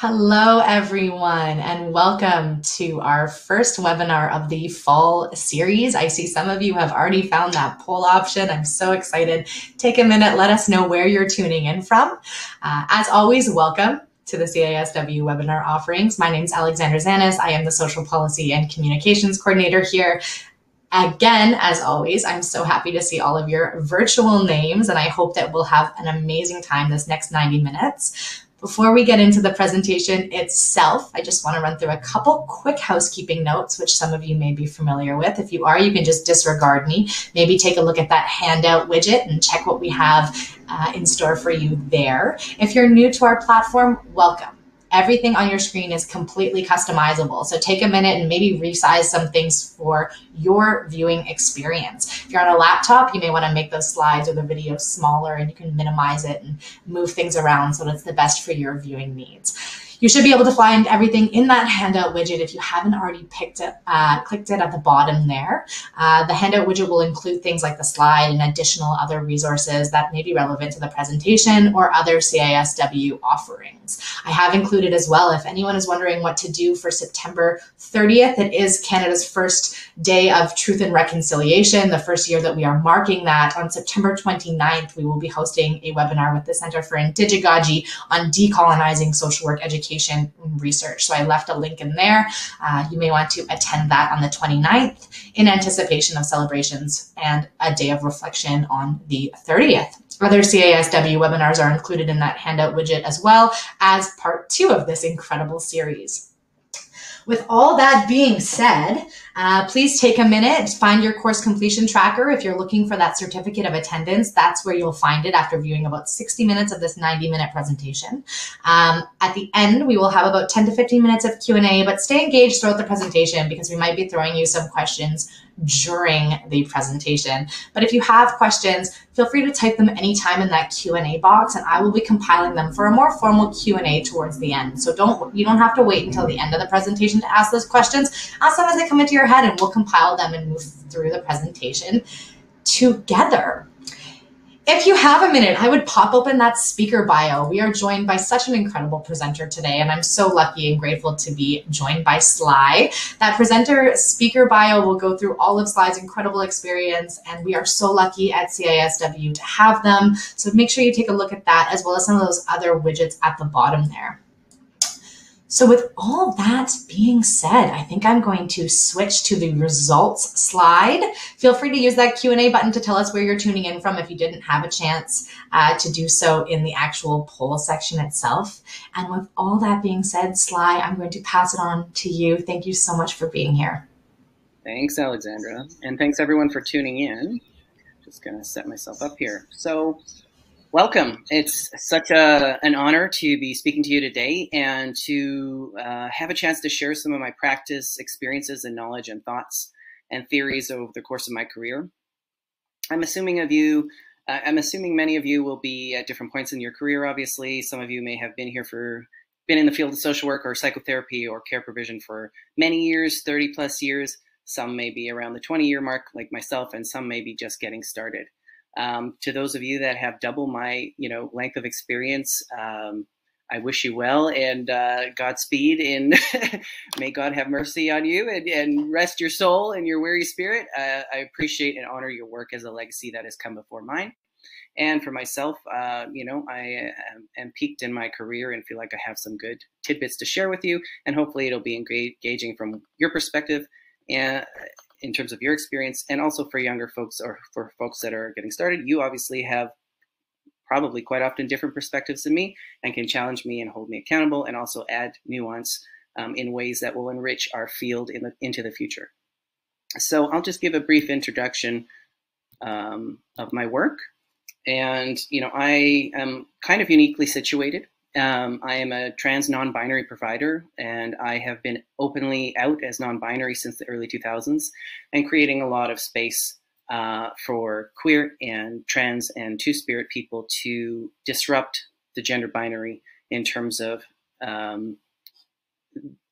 Hello, everyone, and welcome to our first webinar of the fall series. I see some of you have already found that poll option. I'm so excited. Take a minute, let us know where you're tuning in from. Uh, as always, welcome to the CASW webinar offerings. My name is Alexandra Zanis. I am the Social Policy and Communications Coordinator here. Again, as always, I'm so happy to see all of your virtual names, and I hope that we'll have an amazing time this next 90 minutes. Before we get into the presentation itself, I just want to run through a couple quick housekeeping notes, which some of you may be familiar with. If you are, you can just disregard me. Maybe take a look at that handout widget and check what we have uh, in store for you there. If you're new to our platform, welcome everything on your screen is completely customizable. So take a minute and maybe resize some things for your viewing experience. If you're on a laptop, you may want to make those slides or the video smaller and you can minimize it and move things around so that it's the best for your viewing needs. You should be able to find everything in that handout widget if you haven't already picked it, uh, clicked it at the bottom there. Uh, the handout widget will include things like the slide and additional other resources that may be relevant to the presentation or other CASW offerings. I have included as well, if anyone is wondering what to do for September 30th, it is Canada's first day of truth and reconciliation, the first year that we are marking that. On September 29th, we will be hosting a webinar with the Center for Indigegogy on decolonizing social work education education research. So I left a link in there. Uh, you may want to attend that on the 29th in anticipation of celebrations and a day of reflection on the 30th. Other CASW webinars are included in that handout widget as well as part two of this incredible series. With all that being said, uh, please take a minute, find your course completion tracker. If you're looking for that certificate of attendance, that's where you'll find it after viewing about 60 minutes of this 90 minute presentation. Um, at the end, we will have about 10 to 15 minutes of Q&A, but stay engaged throughout the presentation because we might be throwing you some questions during the presentation. But if you have questions, feel free to type them anytime in that Q&A box and I will be compiling them for a more formal Q&A towards the end. So don't you don't have to wait until the end of the presentation to ask those questions. Ask them as they come into your head and we'll compile them and move through the presentation together. If you have a minute, I would pop open that speaker bio. We are joined by such an incredible presenter today, and I'm so lucky and grateful to be joined by Sly. That presenter speaker bio will go through all of Sly's incredible experience, and we are so lucky at CASW to have them. So make sure you take a look at that as well as some of those other widgets at the bottom there. So with all that being said, I think I'm going to switch to the results slide. Feel free to use that Q&A button to tell us where you're tuning in from if you didn't have a chance uh, to do so in the actual poll section itself. And with all that being said, Sly, I'm going to pass it on to you. Thank you so much for being here. Thanks, Alexandra. And thanks everyone for tuning in. Just gonna set myself up here. So Welcome. It's such a, an honor to be speaking to you today and to uh, have a chance to share some of my practice, experiences, and knowledge and thoughts and theories over the course of my career. I'm assuming of you, uh, I'm assuming many of you will be at different points in your career. Obviously, some of you may have been here for, been in the field of social work or psychotherapy or care provision for many years, 30 plus years. Some may be around the 20 year mark, like myself, and some may be just getting started. Um, to those of you that have double my, you know, length of experience, um, I wish you well and uh, Godspeed. And may God have mercy on you and, and rest your soul and your weary spirit. Uh, I appreciate and honor your work as a legacy that has come before mine. And for myself, uh, you know, I am, am, peaked in my career and feel like I have some good tidbits to share with you. And hopefully it'll be engaging from your perspective and in terms of your experience and also for younger folks or for folks that are getting started you obviously have probably quite often different perspectives than me and can challenge me and hold me accountable and also add nuance um, in ways that will enrich our field in the, into the future. So i'll just give a brief introduction um, of my work. And you know i am kind of uniquely situated um, I am a trans non binary provider, and I have been openly out as non binary since the early 2000s and creating a lot of space uh, for queer and trans and two spirit people to disrupt the gender binary in terms of um,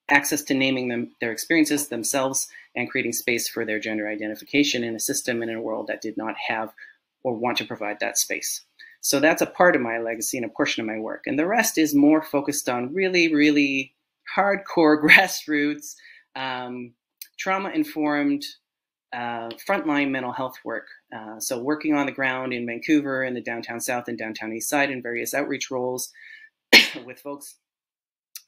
access to naming them their experiences themselves and creating space for their gender identification in a system and in a world that did not have or want to provide that space. So that's a part of my legacy and a portion of my work. And the rest is more focused on really, really hardcore grassroots, um, trauma informed, uh, frontline mental health work. Uh, so, working on the ground in Vancouver, in the downtown south and downtown east side, in various outreach roles with folks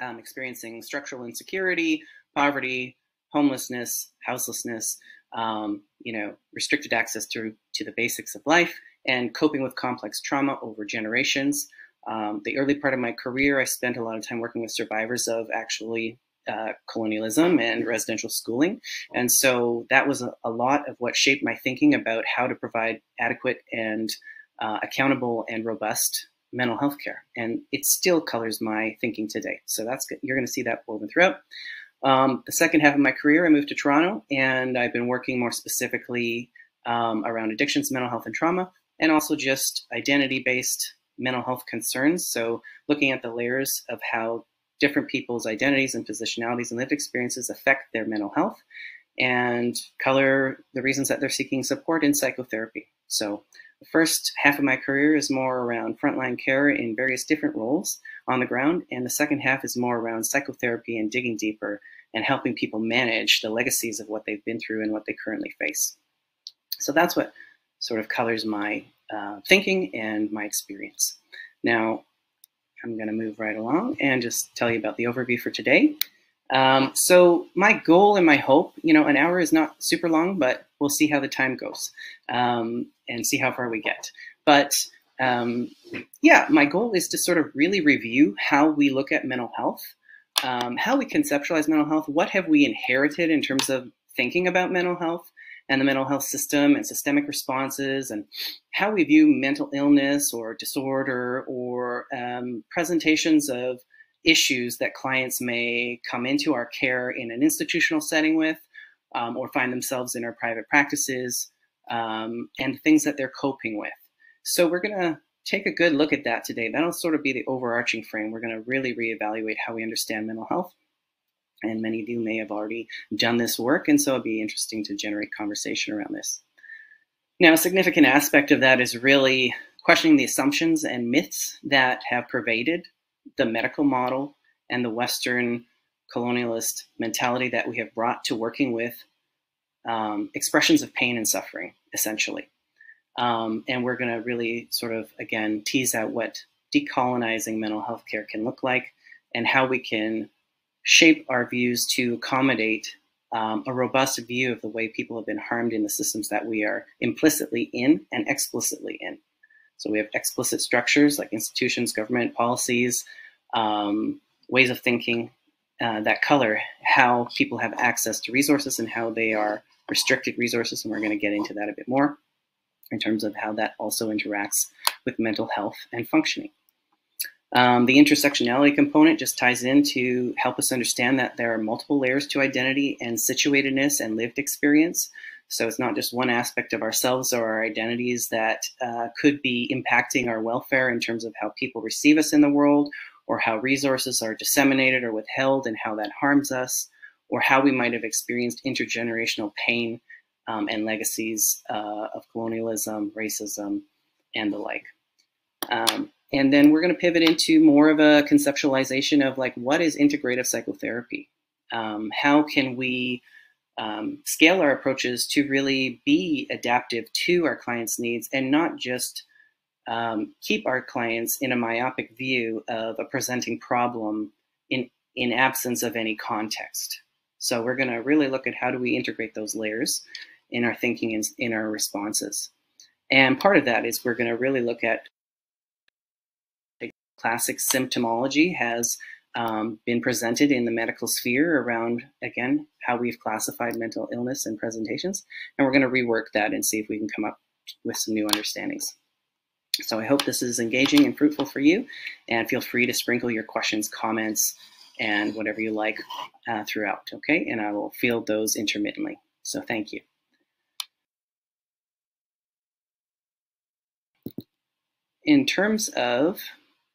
um, experiencing structural insecurity, poverty, homelessness, houselessness, um, you know, restricted access to, to the basics of life, and coping with complex trauma over generations. Um, the early part of my career, I spent a lot of time working with survivors of actually uh, colonialism and residential schooling. And so that was a, a, lot of what shaped my thinking about how to provide adequate and uh, accountable and robust mental health care. And it still colors my thinking today. So that's good. You're going to see that woven throughout. Um, the second half of my career, I moved to Toronto and I've been working more specifically um, around addictions, mental health, and trauma, and also just identity based mental health concerns. So, looking at the layers of how different people's identities and positionalities and lived experiences affect their mental health and color the reasons that they're seeking support in psychotherapy. So, the first half of my career is more around frontline care in various different roles on the ground, and the second half is more around psychotherapy and digging deeper and helping people manage the legacies of what they've been through and what they currently face. So that's what sort of colors my uh, thinking and my experience. Now, I'm going to move right along and just tell you about the overview for today. Um, so my goal and my hope, you know, an hour is not super long, but we'll see how the time goes um, and see how far we get. But um, yeah, my goal is to sort of really review how we look at mental health, um, how we conceptualize mental health, what have we inherited in terms of thinking about mental health, and the mental health system and systemic responses and how we view mental illness or disorder or um, presentations of issues that clients may come into our care in an institutional setting with um, or find themselves in our private practices um, and things that they're coping with. So we're going to take a good look at that today. That'll sort of be the overarching frame. We're going to really reevaluate how we understand mental health and many of you may have already done this work, and so it'd be interesting to generate conversation around this. Now, a significant aspect of that is really questioning the assumptions and myths that have pervaded the medical model and the Western colonialist mentality that we have brought to working with um, expressions of pain and suffering, essentially. Um, and we're going to really sort of, again, tease out what decolonizing mental health care can look like and how we can shape our views to accommodate um, a robust view of the way people have been harmed in the systems that we are implicitly in and explicitly in. So we have explicit structures like institutions, government policies, um, ways of thinking uh, that color how people have access to resources and how they are restricted resources. And we're going to get into that a bit more in terms of how that also interacts with mental health and functioning. Um, the intersectionality component just ties in to help us understand that there are multiple layers to identity and situatedness and lived experience. So it's not just one aspect of ourselves or our identities that uh, could be impacting our welfare in terms of how people receive us in the world or how resources are disseminated or withheld and how that harms us or how we might have experienced intergenerational pain um, and legacies uh, of colonialism, racism, and the like. Um, and then we're going to pivot into more of a conceptualization of like, what is integrative psychotherapy? Um, how can we um, scale our approaches to really be adaptive to our clients' needs and not just um, keep our clients in a myopic view of a presenting problem in, in absence of any context. So we're going to really look at how do we integrate those layers in our thinking and in our responses. And part of that is we're going to really look at classic symptomology has um, been presented in the medical sphere around, again, how we've classified mental illness and presentations. And we're going to rework that and see if we can come up with some new understandings. So I hope this is engaging and fruitful for you. And feel free to sprinkle your questions, comments, and whatever you like uh, throughout, okay? And I will field those intermittently. So thank you. In terms of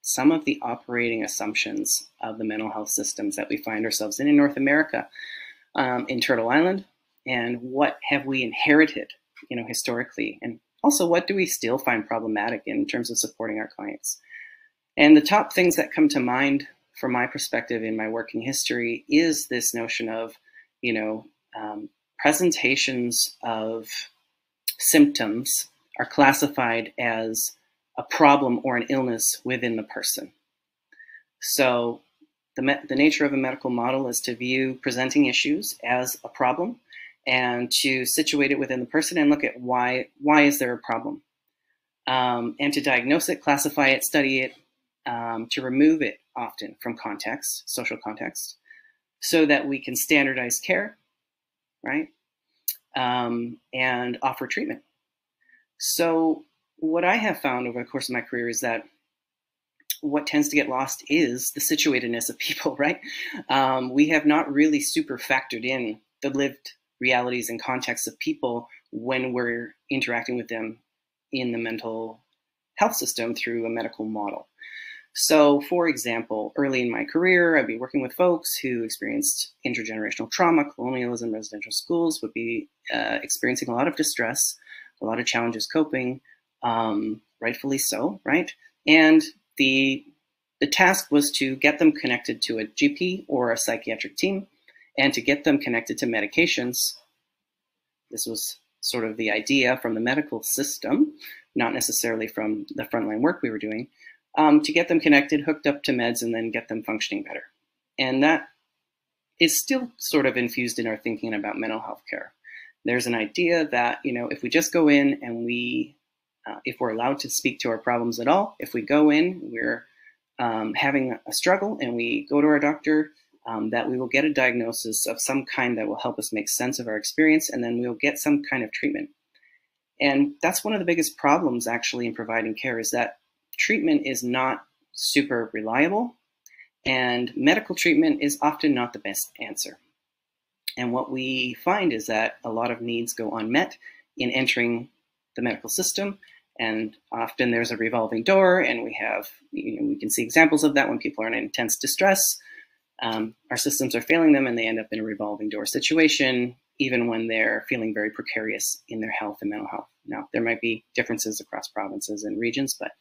some of the operating assumptions of the mental health systems that we find ourselves in in North America, um, in Turtle Island, and what have we inherited, you know, historically, and also what do we still find problematic in terms of supporting our clients. And the top things that come to mind from my perspective in my working history is this notion of, you know, um, presentations of symptoms are classified as a problem or an illness within the person. So the, the nature of a medical model is to view presenting issues as a problem and to situate it within the person and look at why, why is there a problem? Um, and to diagnose it, classify it, study it, um, to remove it often from context, social context, so that we can standardize care, right? Um, and offer treatment. So what I have found over the course of my career is that what tends to get lost is the situatedness of people, right? Um, we have not really super factored in the lived realities and contexts of people when we're interacting with them in the mental health system through a medical model. So, for example, early in my career, I'd be working with folks who experienced intergenerational trauma, colonialism, residential schools, would be uh, experiencing a lot of distress, a lot of challenges coping, um, rightfully so, right? And the the task was to get them connected to a GP or a psychiatric team and to get them connected to medications. This was sort of the idea from the medical system, not necessarily from the frontline work we were doing, um, to get them connected, hooked up to meds, and then get them functioning better. And that is still sort of infused in our thinking about mental health care. There's an idea that, you know, if we just go in and we uh, if we're allowed to speak to our problems at all. If we go in, we're um, having a struggle, and we go to our doctor, um, that we will get a diagnosis of some kind that will help us make sense of our experience, and then we'll get some kind of treatment. And that's one of the biggest problems actually in providing care is that treatment is not super reliable, and medical treatment is often not the best answer. And what we find is that a lot of needs go unmet in entering the medical system, and often there's a revolving door, and we have you know, we can see examples of that when people are in intense distress. Um, our systems are failing them, and they end up in a revolving door situation, even when they're feeling very precarious in their health and mental health. Now, there might be differences across provinces and regions, but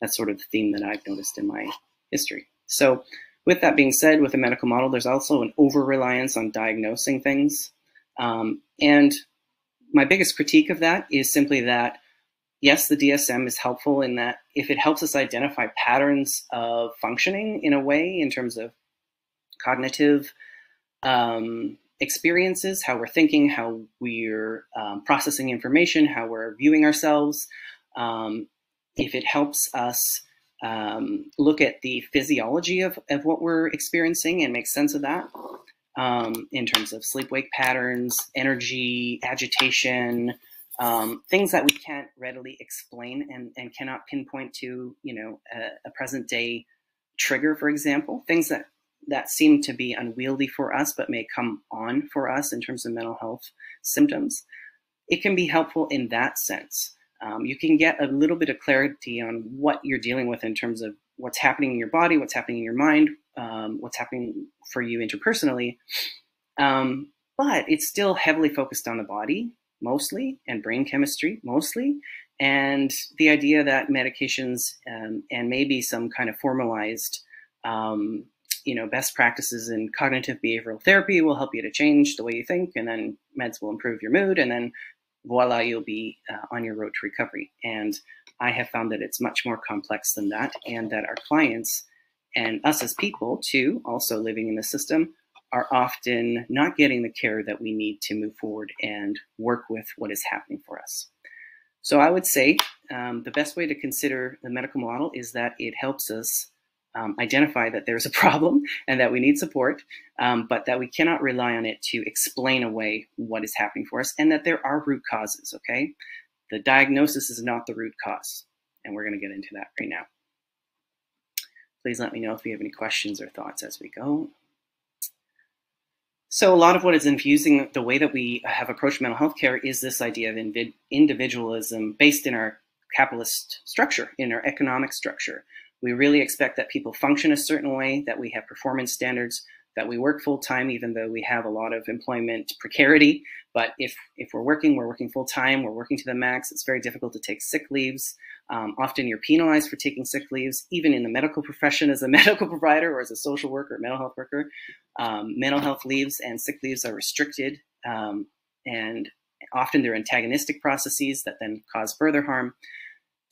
that's sort of the theme that I've noticed in my history. So, with that being said, with a medical model, there's also an over reliance on diagnosing things. Um, and my biggest critique of that is simply that yes, the DSM is helpful in that if it helps us identify patterns of functioning in a way in terms of cognitive um, experiences, how we're thinking, how we're um, processing information, how we're viewing ourselves, um, if it helps us um, look at the physiology of, of what we're experiencing and make sense of that, um, in terms of sleep wake patterns, energy, agitation, um, things that we can't readily explain and, and cannot pinpoint to, you know, a, a, present day trigger, for example, things that, that seem to be unwieldy for us, but may come on for us in terms of mental health symptoms. It can be helpful in that sense. Um, you can get a little bit of clarity on what you're dealing with in terms of what's happening in your body, what's happening in your mind, um, what's happening for you interpersonally. Um, but it's still heavily focused on the body mostly and brain chemistry mostly and the idea that medications um, and maybe some kind of formalized um, you know best practices in cognitive behavioral therapy will help you to change the way you think and then meds will improve your mood and then voila you'll be uh, on your road to recovery and i have found that it's much more complex than that and that our clients and us as people too also living in the system are often not getting the care that we need to move forward and work with what is happening for us. So I would say um, the best way to consider the medical model is that it helps us um, identify that there's a problem and that we need support, um, but that we cannot rely on it to explain away what is happening for us and that there are root causes, okay? The diagnosis is not the root cause, and we're going to get into that right now. Please let me know if you have any questions or thoughts as we go. So a lot of what is infusing the way that we have approached mental health care is this idea of individualism based in our capitalist structure, in our economic structure. We really expect that people function a certain way, that we have performance standards, that we work full time, even though we have a lot of employment precarity. But if, if we're working, we're working full time, we're working to the max. It's very difficult to take sick leaves. Um, often you're penalized for taking sick leaves, even in the medical profession as a medical provider or as a social worker, mental health worker. Um, mental health leaves and sick leaves are restricted, um, and often they're antagonistic processes that then cause further harm.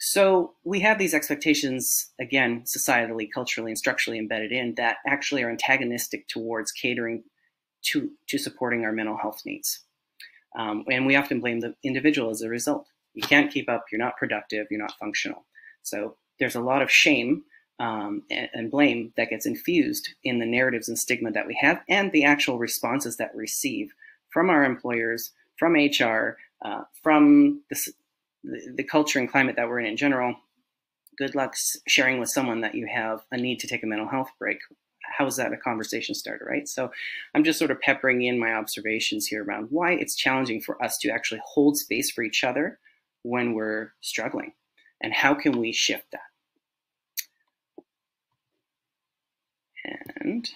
So we have these expectations, again, societally, culturally, and structurally embedded in that actually are antagonistic towards catering to, to supporting our mental health needs. Um, and we often blame the individual as a result. You can't keep up, you're not productive, you're not functional. So there's a lot of shame um, and, and, blame that gets infused in the narratives and stigma that we have and the actual responses that we receive from our employers, from HR, uh, from the, the, the culture and climate that we're in in general, good luck sharing with someone that you have a need to take a mental health break. How is that a conversation starter, right? So I'm just sort of peppering in my observations here around why it's challenging for us to actually hold space for each other when we're struggling and how can we shift that. And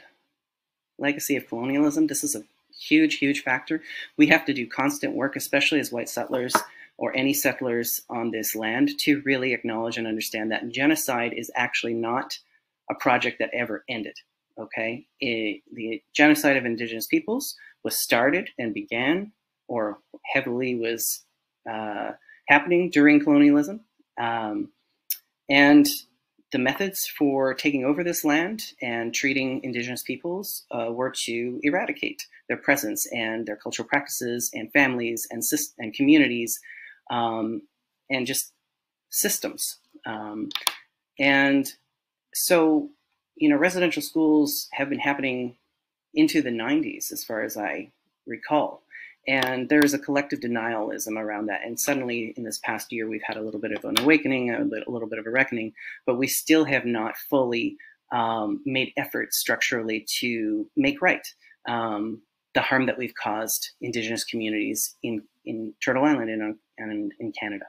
legacy of colonialism, this is a huge, huge factor. We have to do constant work, especially as white settlers, or any settlers on this land to really acknowledge and understand that genocide is actually not a project that ever ended. Okay, it, the genocide of indigenous peoples was started and began, or heavily was uh, happening during colonialism, um, and the methods for taking over this land and treating indigenous peoples uh, were to eradicate their presence and their cultural practices and families and, and communities um, and just systems. Um, and so, you know, residential schools have been happening into the 90s, as far as I recall. And there is a collective denialism around that. And suddenly, in this past year, we've had a little bit of an awakening, a, a little bit of a reckoning, but we still have not fully um, made efforts structurally to make right um, the harm that we've caused Indigenous communities in, in Turtle Island and and in Canada.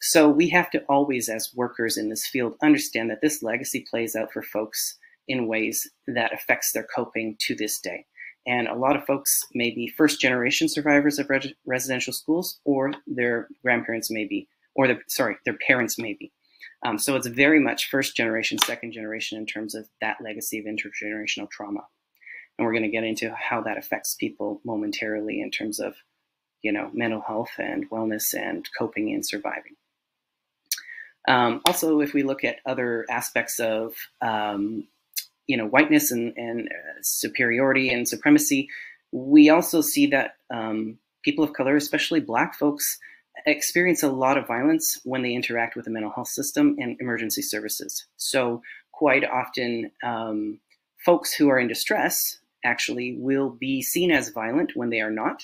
So we have to always, as workers in this field, understand that this legacy plays out for folks in ways that affects their coping to this day. And a lot of folks may be first generation survivors of re residential schools, or their grandparents may be, or the, sorry, their parents may be. Um, so it's very much first generation, second generation in terms of that legacy of intergenerational trauma. And we're going to get into how that affects people momentarily in terms of you know, mental health and wellness and coping and surviving. Um, also, if we look at other aspects of, um, you know, whiteness and, and uh, superiority and supremacy, we also see that um, people of color, especially Black folks, experience a lot of violence when they interact with the mental health system and emergency services. So quite often, um, folks who are in distress actually will be seen as violent when they are not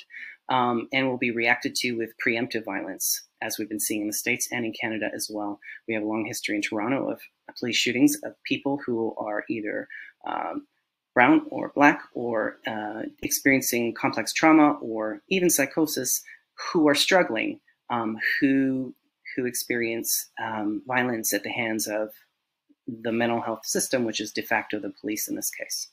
um, and will be reacted to with preemptive violence, as we've been seeing in the States and in Canada as well. We have a long history in Toronto of police shootings of people who are either um, brown or black or uh, experiencing complex trauma or even psychosis who are struggling, um, who, who experience um, violence at the hands of the mental health system, which is de facto the police in this case.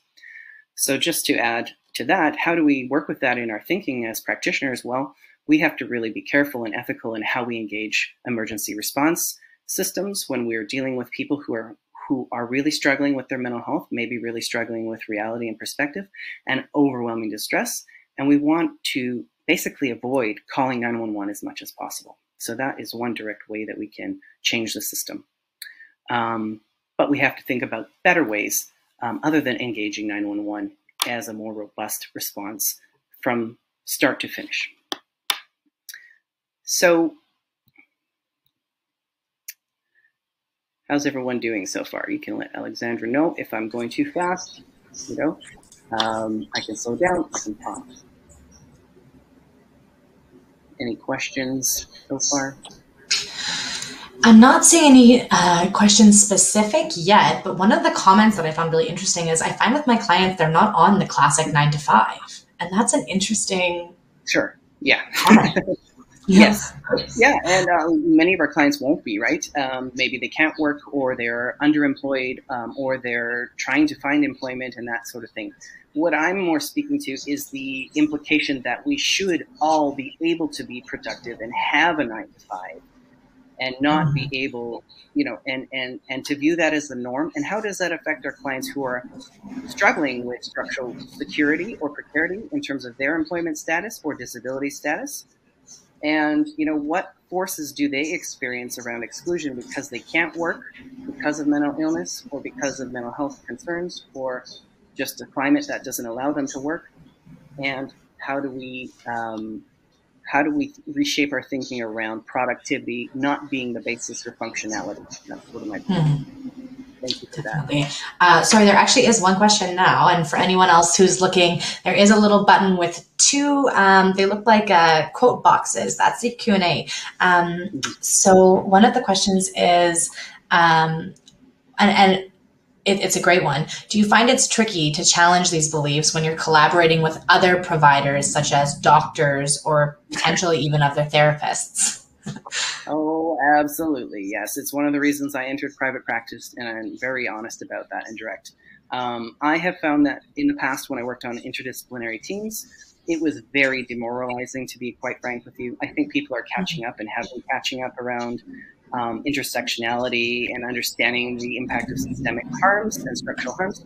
So just to add to that, how do we work with that in our thinking as practitioners? Well, we have to really be careful and ethical in how we engage emergency response systems when we're dealing with people who are who are really struggling with their mental health, maybe really struggling with reality and perspective and overwhelming distress. And we want to basically avoid calling 911 as much as possible. So that is one direct way that we can change the system. Um, but we have to think about better ways um, other than engaging 911 as a more robust response from start to finish. So how's everyone doing so far? You can let Alexandra know if I'm going too fast, you know, um, I can slow down, I can pause. Any questions so far? I'm not seeing any uh, questions specific yet, but one of the comments that I found really interesting is I find with my clients they're not on the classic nine to five, and that's an interesting. Sure. Yeah. Yes. Yeah. And um, many of our clients won't be, right? Um, maybe they can't work or they're underemployed um, or they're trying to find employment and that sort of thing. What I'm more speaking to is the implication that we should all be able to be productive and have a nine to five and not be mm-hmm. able, you know, and, and, and to view that as the norm. And how does that affect our clients who are struggling with structural security or precarity in terms of their employment status or disability status? and you know what forces do they experience around exclusion because they can't work because of mental illness or because of mental health concerns or just a climate that doesn't allow them to work and how do we um, how do we reshape our thinking around productivity not being the basis for functionality that's one of my hmm. Thank you for Definitely. that. Uh, sorry, there actually is one question now, and for anyone else who's looking, there is a little button with two. Um, they look like uh, quote boxes. That's the Q and A. Um, mm-hmm. so one of the questions is, um, and, and it, it's a great one. Do you find it's tricky to challenge these beliefs when you're collaborating with other providers, such as doctors or potentially even other therapists? oh, absolutely. Yes. It's one of the reasons I entered private practice, and I'm very honest about that and direct. Um, I have found that in the past, when I worked on interdisciplinary teams, it was very demoralizing, to be quite frank with you. I think people are catching up and have been catching up around um, intersectionality and understanding the impact of systemic harms and structural harms.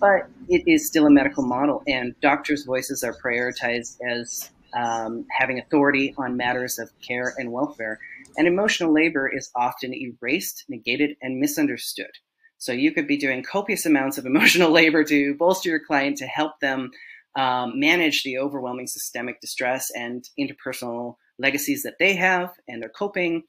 But it is still a medical model, and doctors' voices are prioritized as um, having authority on matters of care and welfare. And emotional labor is often erased, negated, and misunderstood. So you could be doing copious amounts of emotional labor to bolster your client to help them um, manage the overwhelming systemic distress and interpersonal legacies that they have and their coping,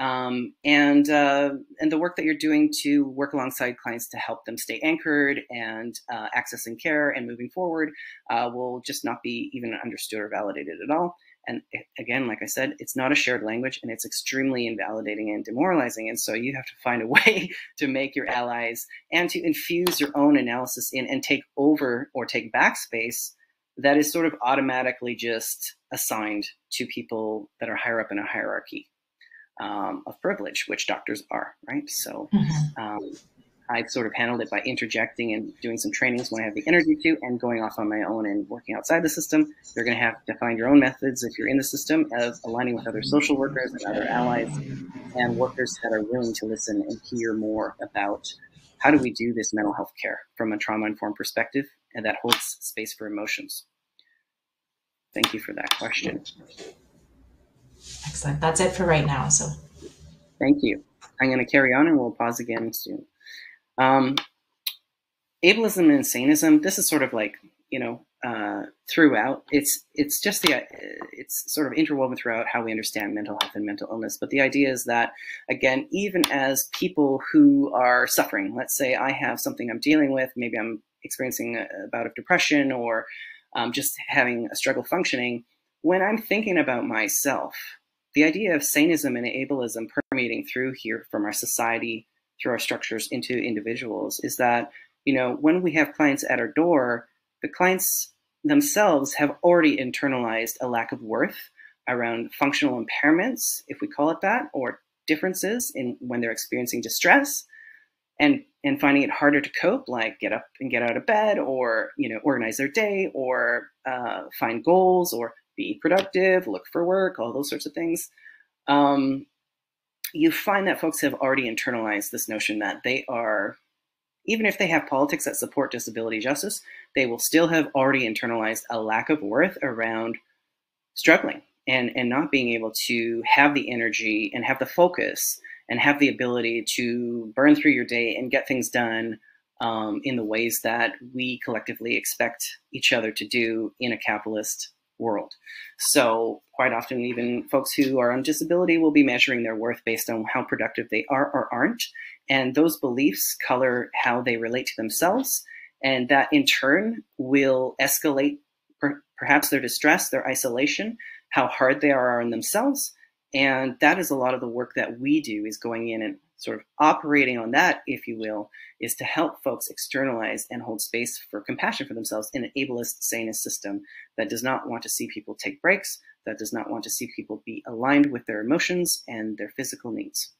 um, and uh, and the work that you're doing to work alongside clients to help them stay anchored and uh, accessing care and moving forward uh, will just not be even understood or validated at all. And again, like I said, it's not a shared language and it's extremely invalidating and demoralizing. And so you have to find a way to make your allies and to infuse your own analysis in and take over or take back space that is sort of automatically just assigned to people that are higher up in a hierarchy um, of privilege, which doctors are, right? So mm-hmm. um, I've sort of handled it by interjecting and doing some trainings when I have the energy to, and going off on my own and working outside the system. You're going to have to find your own methods if you're in the system of aligning with other social workers and other allies and workers that are willing to listen and hear more about how do we do this mental health care from a trauma informed perspective and that holds space for emotions. Thank you for that question. Excellent. That's it for right now. So, thank you. I'm going to carry on and we'll pause again soon. Um, ableism and saneism. This is sort of like you know uh, throughout. It's it's just the it's sort of interwoven throughout how we understand mental health and mental illness. But the idea is that again, even as people who are suffering, let's say I have something I'm dealing with, maybe I'm experiencing a, bout of depression or um, just having a struggle functioning, when I'm thinking about myself, the idea of sanism and ableism permeating through here from our society, through our structures into individuals is that, you know, when we have clients at our door, the clients themselves have already internalized a lack of worth around functional impairments, if we call it that, or differences in when they're experiencing distress. And and finding it harder to cope, like get up and get out of bed, or you know organize their day, or uh, find goals, or be productive, look for work, all those sorts of things. Um, you find that folks have already internalized this notion that they are, even if they have politics that support disability justice, they will still have already internalized a lack of worth around struggling and and not being able to have the energy and have the focus and have the ability to burn through your day and get things done um, in the ways that we collectively expect each other to do in a capitalist world. So quite often, even folks who are on disability will be measuring their worth based on how productive they are or aren't. And those beliefs color how they relate to themselves. And that in turn will escalate per perhaps their distress, their isolation, how hard they are on themselves, and that is a lot of the work that we do is going in and sort of operating on that, if you will, is to help folks externalize and hold space for compassion for themselves in an ableist, sanist system that does not want to see people take breaks, that does not want to see people be aligned with their emotions and their physical needs.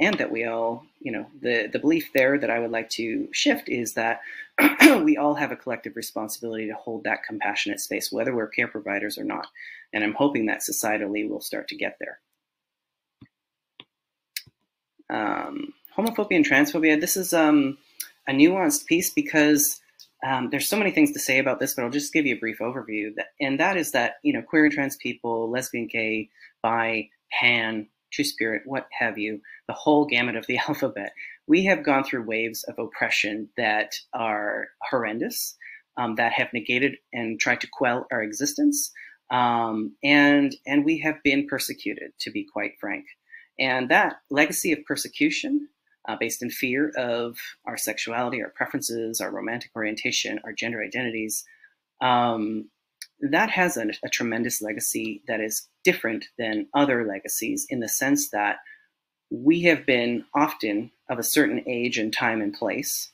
And that we all, you know, the, the belief there that I would like to shift is that we all have a collective responsibility to hold that compassionate space, whether we're care providers or not. And I'm hoping that societally we'll start to get there. Um, homophobia and transphobia, this is um, a nuanced piece because um, there's so many things to say about this, but I'll just give you a brief overview. That, and that is that, you know, queer and trans people, lesbian, gay, bi, pan, two spirit, what have you, the whole gamut of the alphabet, we have gone through waves of oppression that are horrendous, um, that have negated and tried to quell our existence. Um, and, and we have been persecuted, to be quite frank. And that legacy of persecution uh, based in fear of our sexuality, our preferences, our romantic orientation, our gender identities, um, that has a, a, tremendous legacy that is different than other legacies in the sense that we have been often of a certain age and time and place.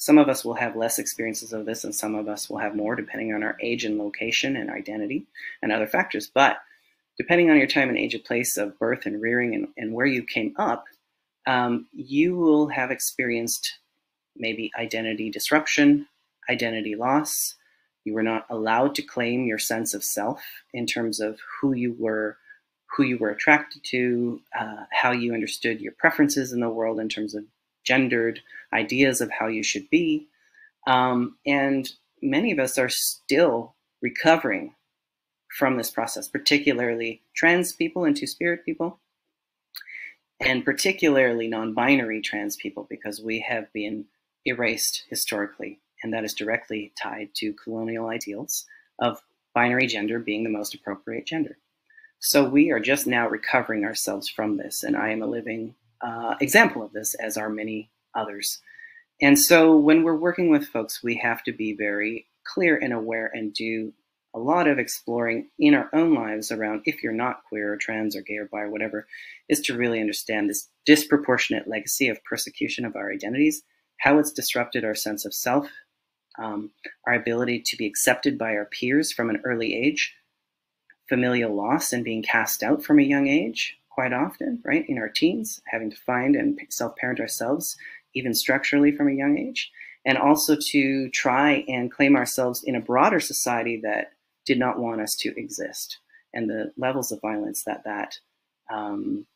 Some of us will have less experiences of this, and some of us will have more, depending on our age and location and identity and other factors. But depending on your time and age and place of birth and rearing and, and where you came up, um, you will have experienced maybe identity disruption, identity loss. You were not allowed to claim your sense of self in terms of who you were, who you were attracted to, uh, how you understood your preferences in the world in terms of gendered ideas of how you should be. Um, and many of us are still recovering from this process, particularly trans people and two spirit people and particularly non-binary trans people because we have been erased historically and that is directly tied to colonial ideals of binary gender being the most appropriate gender. So we are just now recovering ourselves from this and I am a living uh, example of this as are many others. And so when we're working with folks, we have to be very clear and aware and do a lot of exploring in our own lives around if you're not queer or trans or gay or bi or whatever, is to really understand this disproportionate legacy of persecution of our identities, how it's disrupted our sense of self, um, our ability to be accepted by our peers from an early age, familial loss and being cast out from a young age quite often, right? In our teens, having to find and self parent ourselves, even structurally from a young age. And also to try and claim ourselves in a broader society that did not want us to exist, and the levels of violence that that um,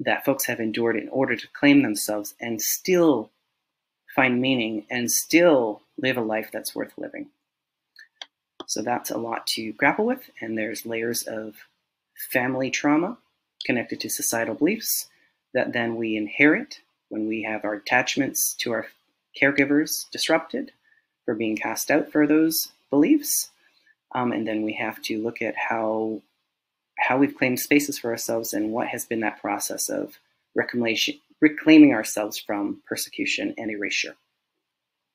that folks have endured in order to claim themselves and still find meaning and still live a life that's worth living. So that's a lot to grapple with, and there's layers of family trauma connected to societal beliefs that then we inherit when we have our attachments to our caregivers disrupted for being cast out for those beliefs. Um, and then we have to look at how how we've claimed spaces for ourselves and what has been that process of reclamation, reclaiming ourselves from persecution and erasure.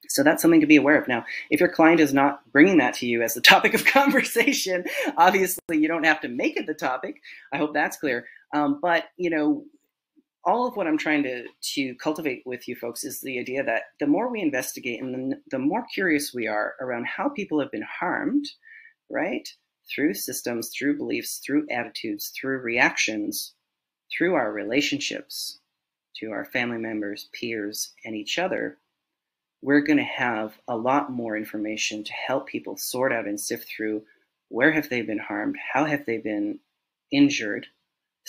So that's something to be aware of. Now, if your client is not bringing that to you as the topic of conversation, obviously you don't have to make it the topic. I hope that's clear. Um, but you know, all of what I'm trying to to cultivate with you folks is the idea that the more we investigate and the, the more curious we are around how people have been harmed, right? Through systems, through beliefs, through attitudes, through reactions, through our relationships to our family members, peers, and each other, we're going to have a lot more information to help people sort out and sift through where have they been harmed, how have they been injured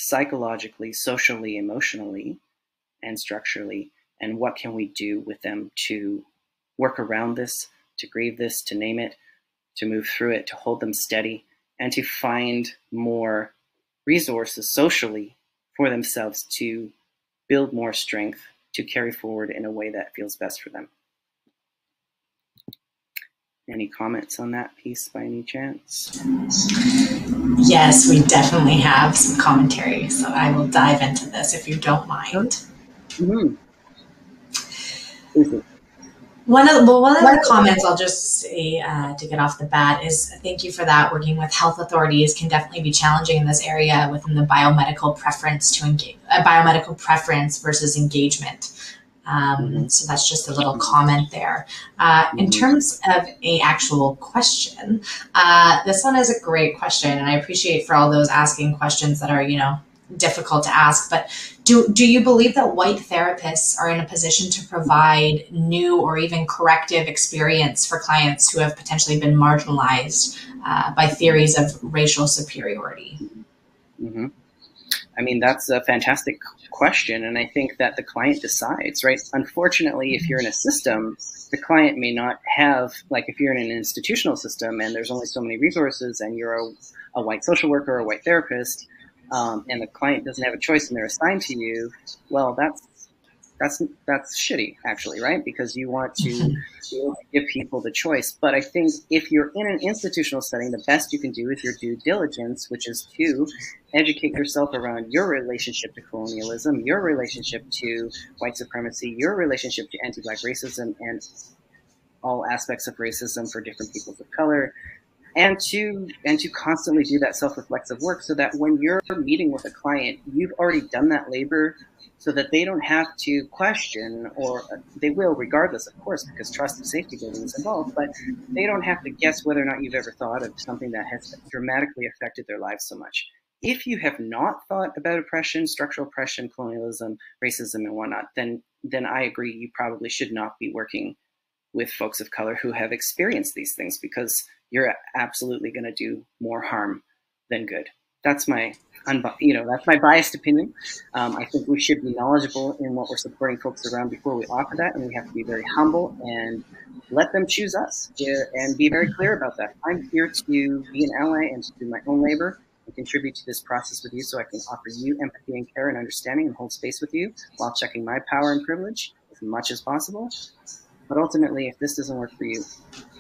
psychologically, socially, emotionally, and structurally, and what can we do with them to work around this, to grieve this, to name it, to move through it, to hold them steady, and to find more resources socially for themselves to build more strength to carry forward in a way that feels best for them. Any comments on that piece by any chance? Yes, we definitely have some commentary, so I will dive into this if you don't mind. Mm-hmm. One of the, well, one of the comments I'll just say uh, to get off the bat is thank you for that. Working with health authorities can definitely be challenging in this area within the biomedical preference to engage, a uh, biomedical preference versus engagement. Um. So that's just a little comment there. Uh, in mm-hmm. terms of a actual question, uh, this one is a great question, and I appreciate for all those asking questions that are you know difficult to ask. But do do you believe that white therapists are in a position to provide new or even corrective experience for clients who have potentially been marginalized uh, by theories of racial superiority? Mm-hmm. I mean, that's a fantastic question. And I think that the client decides, right? Unfortunately, if you're in a system, the client may not have, like if you're in an institutional system and there's only so many resources and you're a, a white social worker or a white therapist, um, and the client doesn't have a choice and they're assigned to you, well, that's that's that's shitty actually right because you want to mm-hmm. give people the choice but i think if you're in an institutional setting the best you can do is your due diligence which is to educate yourself around your relationship to colonialism your relationship to white supremacy your relationship to anti-black racism and all aspects of racism for different peoples of color and to and to constantly do that self-reflexive work so that when you're meeting with a client you've already done that labor so that they don't have to question or they will regardless of course because trust and safety building is involved but they don't have to guess whether or not you've ever thought of something that has dramatically affected their lives so much if you have not thought about oppression structural oppression colonialism racism and whatnot then then i agree you probably should not be working with folks of color who have experienced these things because you're absolutely going to do more harm than good. That's my, you know, that's my biased opinion. Um, I think we should be knowledgeable in what we're supporting folks around before we offer that, and we have to be very humble and let them choose us and be very clear about that. I'm here to be an ally and to do my own labor and contribute to this process with you so I can offer you empathy and care and understanding and hold space with you while checking my power and privilege as much as possible. But ultimately, if this doesn't work for you,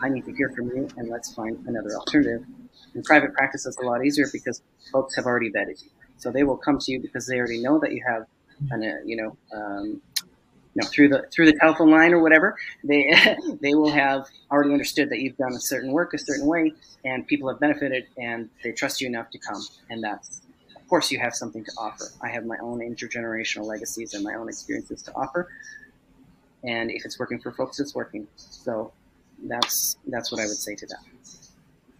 I need to hear from you and let's find another alternative. In private practice, it's a lot easier because folks have already vetted you. So they will come to you because they already know that you have, an, uh, you know, um, you know, through the through the telephone line or whatever, they they will have already understood that you've done a certain work a certain way, and people have benefited, and they trust you enough to come. And that's, of course, you have something to offer. I have my own intergenerational legacies and my own experiences to offer, and if it's working for folks, it's working. So that's that's what I would say to that.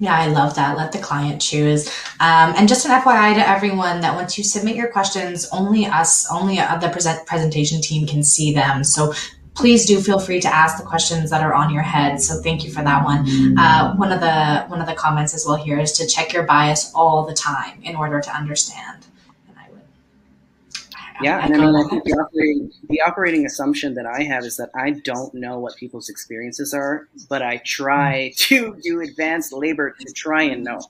Yeah, I love that. Let the client choose. Um, and just an FYI to everyone that once you submit your questions, only us, only the present presentation team can see them. So please do feel free to ask the questions that are on your head. So thank you for that one. Uh, one of the one of the comments as well here is to check your bias all the time in order to understand yeah, and I mean, I think the operating, the operating assumption that I have is that I don't know what people's experiences are, but I try to do advanced labor to try and know,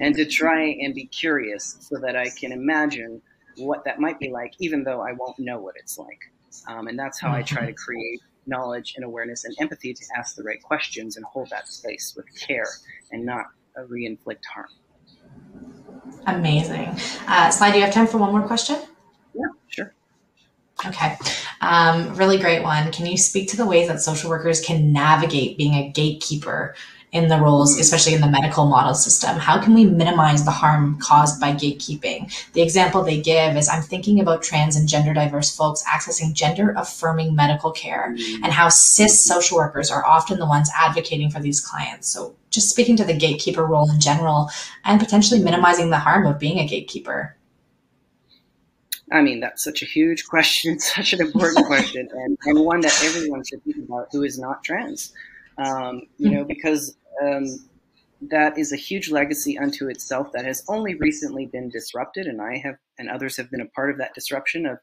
and to try and be curious, so that I can imagine what that might be like, even though I won't know what it's like. Um, and that's how I try to create knowledge and awareness and empathy to ask the right questions and hold that space with care and not uh, re-inflict harm. Amazing. Uh, Sly, do you have time for one more question? Yeah, sure. Okay. Um, really great one. Can you speak to the ways that social workers can navigate being a gatekeeper in the roles, mm-hmm. especially in the medical model system? How can we minimize the harm caused by gatekeeping? The example they give is I'm thinking about trans and gender diverse folks accessing gender affirming medical care mm-hmm. and how cis social workers are often the ones advocating for these clients. So, just speaking to the gatekeeper role in general and potentially minimizing the harm of being a gatekeeper. I mean, that's such a huge question, such an important question, and, and one that everyone should think about who is not trans. Um, you know, because um, that is a huge legacy unto itself that has only recently been disrupted, and I have and others have been a part of that disruption of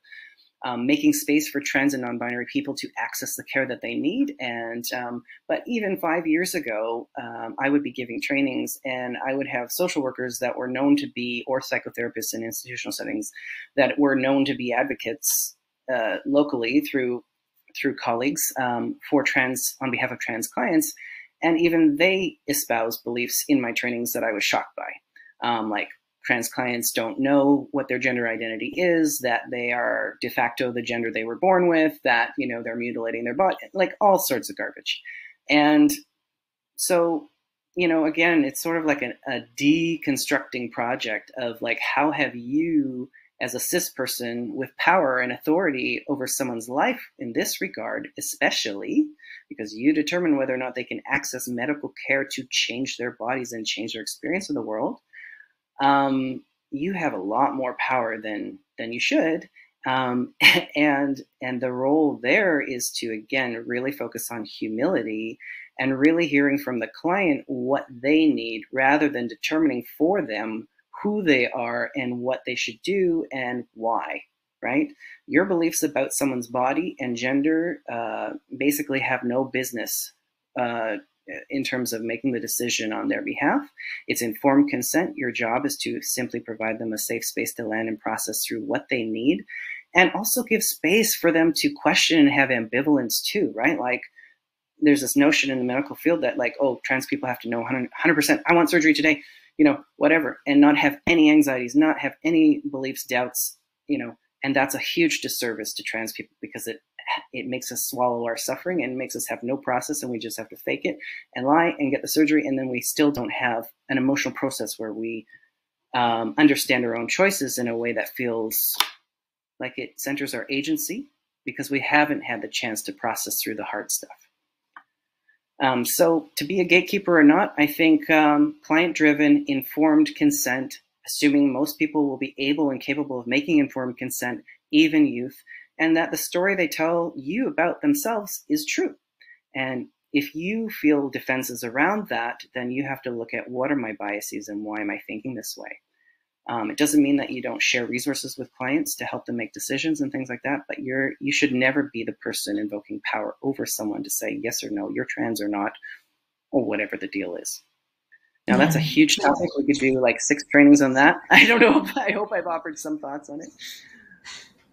um, making space for trans and non-binary people to access the care that they need. And um, but even five years ago, um, I would be giving trainings, and I would have social workers that were known to be, or psychotherapists in institutional settings, that were known to be advocates uh, locally through through colleagues um, for trans on behalf of trans clients, and even they espouse beliefs in my trainings that I was shocked by, um, like trans clients don't know what their gender identity is, that they are de facto the gender they were born with, that, you know, they're mutilating their body, like all sorts of garbage. And so, you know, again, it's sort of like a deconstructing project of like, how have you as a cis person with power and authority over someone's life in this regard, especially because you determine whether or not they can access medical care to change their bodies and change their experience in the world, um, you have a lot more power than than you should. Um, and and the role there is to again really focus on humility and really hearing from the client what they need rather than determining for them who they are and what they should do and why, right? Your beliefs about someone's body and gender uh, basically have no business uh, in terms of making the decision on their behalf. It's informed consent. Your job is to simply provide them a safe space to land and process through what they need and also give space for them to question and have ambivalence too, right? Like, there's this notion in the medical field that like, oh, trans people have to know 100 percent. I want surgery today you know, whatever, and not have any anxieties, not have any beliefs, doubts, you know, and that's a huge disservice to trans people because it it makes us swallow our suffering and makes us have no process and we just have to fake it and lie and get the surgery and then we still don't have an emotional process where we um, understand our own choices in a way that feels like it centers our agency because we haven't had the chance to process through the hard stuff. Um, so to be a gatekeeper or not, I think um, client-driven, informed consent, assuming most people will be able and capable of making informed consent, even youth, and that the story they tell you about themselves is true. And if you feel defenses around that, then you have to look at what are my biases and why am I thinking this way? Um, it doesn't mean that you don't share resources with clients to help them make decisions and things like that, but you're you should never be the person invoking power over someone to say yes or no, you're trans or not, or whatever the deal is. Now yeah. that's a huge topic. We could do like six trainings on that. I don't know. If, I hope I've offered some thoughts on it.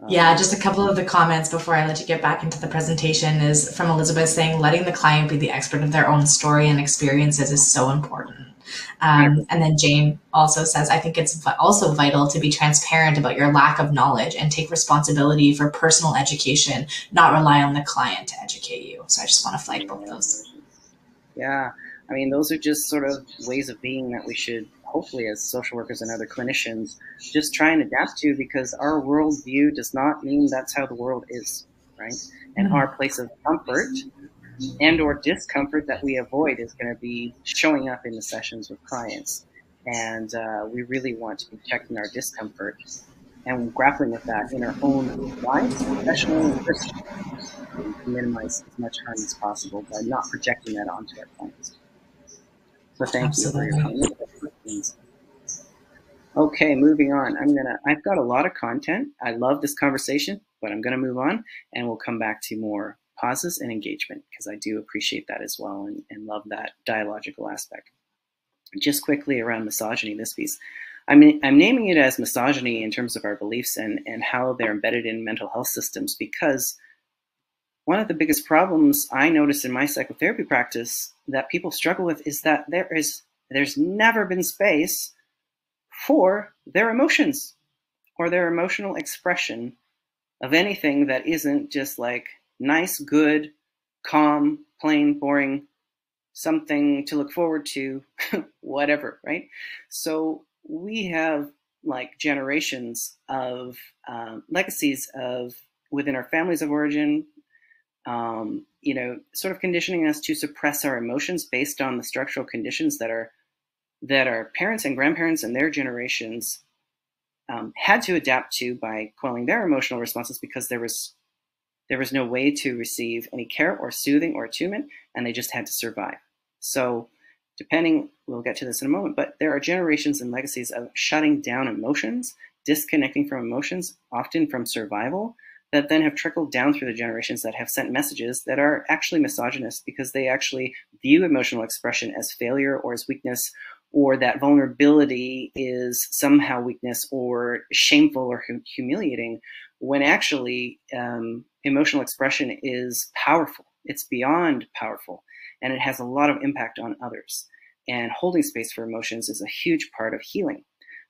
Yeah, just a couple of the comments before I let you get back into the presentation is from Elizabeth saying letting the client be the expert of their own story and experiences is so important. Um, and then Jane also says, I think it's also vital to be transparent about your lack of knowledge and take responsibility for personal education, not rely on the client to educate you. So I just want to flag both those. Yeah. I mean, those are just sort of ways of being that we should, hopefully, as social workers and other clinicians, just try and adapt to because our worldview does not mean that's how the world is, right? And mm-hmm. our place of comfort and or discomfort that we avoid is going to be showing up in the sessions with clients. And uh, we really want to be checking our discomfort and grappling with that in our own lives, professionally and personally, to minimize as much harm as possible by not projecting that onto our clients. So thank Absolutely. you comments. Okay, moving on. I'm gonna. I've got a lot of content. I love this conversation, but I'm gonna move on, and we'll come back to more pauses and engagement because I do appreciate that as well and, and love that dialogical aspect. Just quickly around misogyny, this piece. I mean, I'm naming it as misogyny in terms of our beliefs and, and how they're embedded in mental health systems because one of the biggest problems I notice in my psychotherapy practice that people struggle with is that there is there's never been space for their emotions or their emotional expression of anything that isn't just like nice, good, calm, plain, boring, something to look forward to, whatever, right? So we have like generations of um, legacies of within our families of origin, um, you know, sort of conditioning us to suppress our emotions based on the structural conditions that are that our parents and grandparents and their generations um, had to adapt to by quelling their emotional responses because there was there was no way to receive any care or soothing or attunement, and they just had to survive. So, depending, we'll get to this in a moment, but there are generations and legacies of shutting down emotions, disconnecting from emotions, often from survival, that then have trickled down through the generations that have sent messages that are actually misogynist because they actually view emotional expression as failure or as weakness or that vulnerability is somehow weakness or shameful or humiliating when actually um, emotional expression is powerful. It's beyond powerful, and it has a lot of impact on others. And holding space for emotions is a huge part of healing.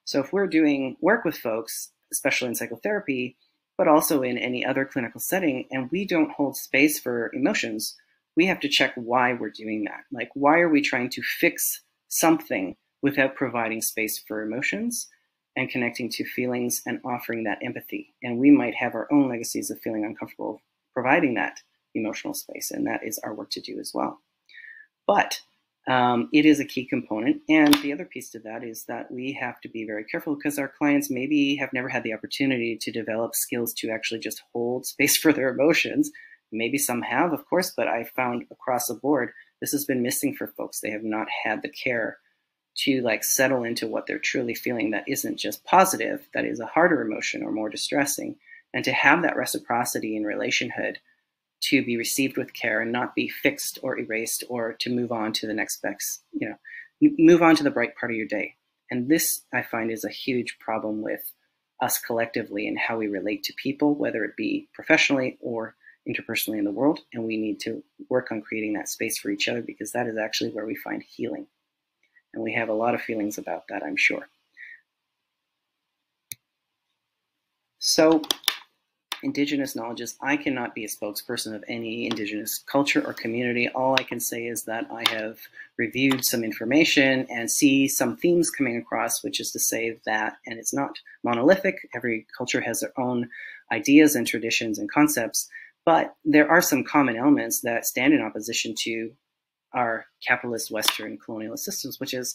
So if we're doing work with folks, especially in psychotherapy, but also in any other clinical setting, and we don't hold space for emotions, we have to check why we're doing that. Like, why are we trying to fix something without providing space for emotions? and connecting to feelings and offering that empathy. And we might have our own legacies of feeling uncomfortable providing that emotional space, and that is our work to do as well. But um, it is a key component. And the other piece to that is that we have to be very careful because our clients maybe have never had the opportunity to develop skills to actually just hold space for their emotions. Maybe some have, of course, but I found across the board this has been missing for folks. They have not had the care to like settle into what they're truly feeling that isn't just positive, that is a harder emotion or more distressing, and to have that reciprocity in relationhood to be received with care and not be fixed or erased or to move on to the next best, you know, move on to the bright part of your day. And this I find is a huge problem with us collectively and how we relate to people, whether it be professionally or interpersonally in the world. And we need to work on creating that space for each other because that is actually where we find healing. And we have a lot of feelings about that, I'm sure. So indigenous knowledges. I cannot be a spokesperson of any indigenous culture or community. All I can say is that I have reviewed some information and see some themes coming across, which is to say that, and it's not monolithic, every culture has their own ideas and traditions and concepts, but there are some common elements that stand in opposition to our capitalist Western colonialist systems, which is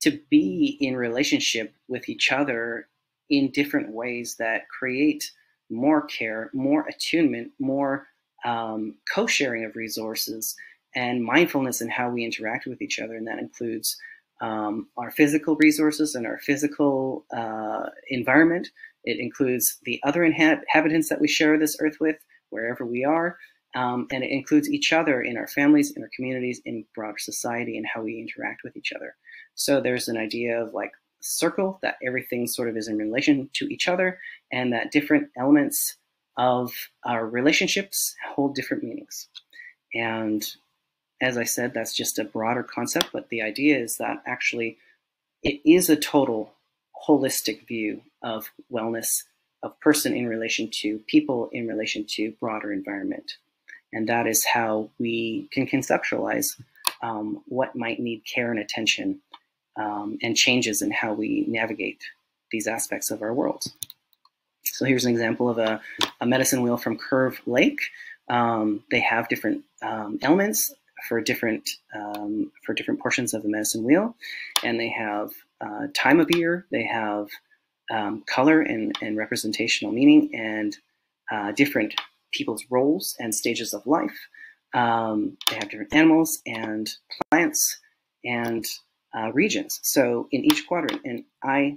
to be in relationship with each other in different ways that create more care, more attunement, more um, co-sharing of resources, and mindfulness in how we interact with each other. And that includes um, our physical resources and our physical uh, environment. It includes the other inhabitants that we share this earth with, wherever we are. Um, and it includes each other in our families, in our communities, in broader society, and how we interact with each other. So there's an idea of like circle, that everything sort of is in relation to each other, and that different elements of our relationships hold different meanings. And as I said, that's just a broader concept, but the idea is that actually it is a total holistic view of wellness of person in relation to people in relation to broader environment. And that is how we can conceptualize um, what might need care and attention um, and changes in how we navigate these aspects of our world. So here's an example of a, a medicine wheel from Curve Lake. Um, they have different um, elements for different um, for different portions of the medicine wheel, and they have uh, time of year, they have um, color and, and representational meaning, and uh, different people's roles and stages of life. Um, they have different animals and plants and uh, regions. So in each quadrant, and I,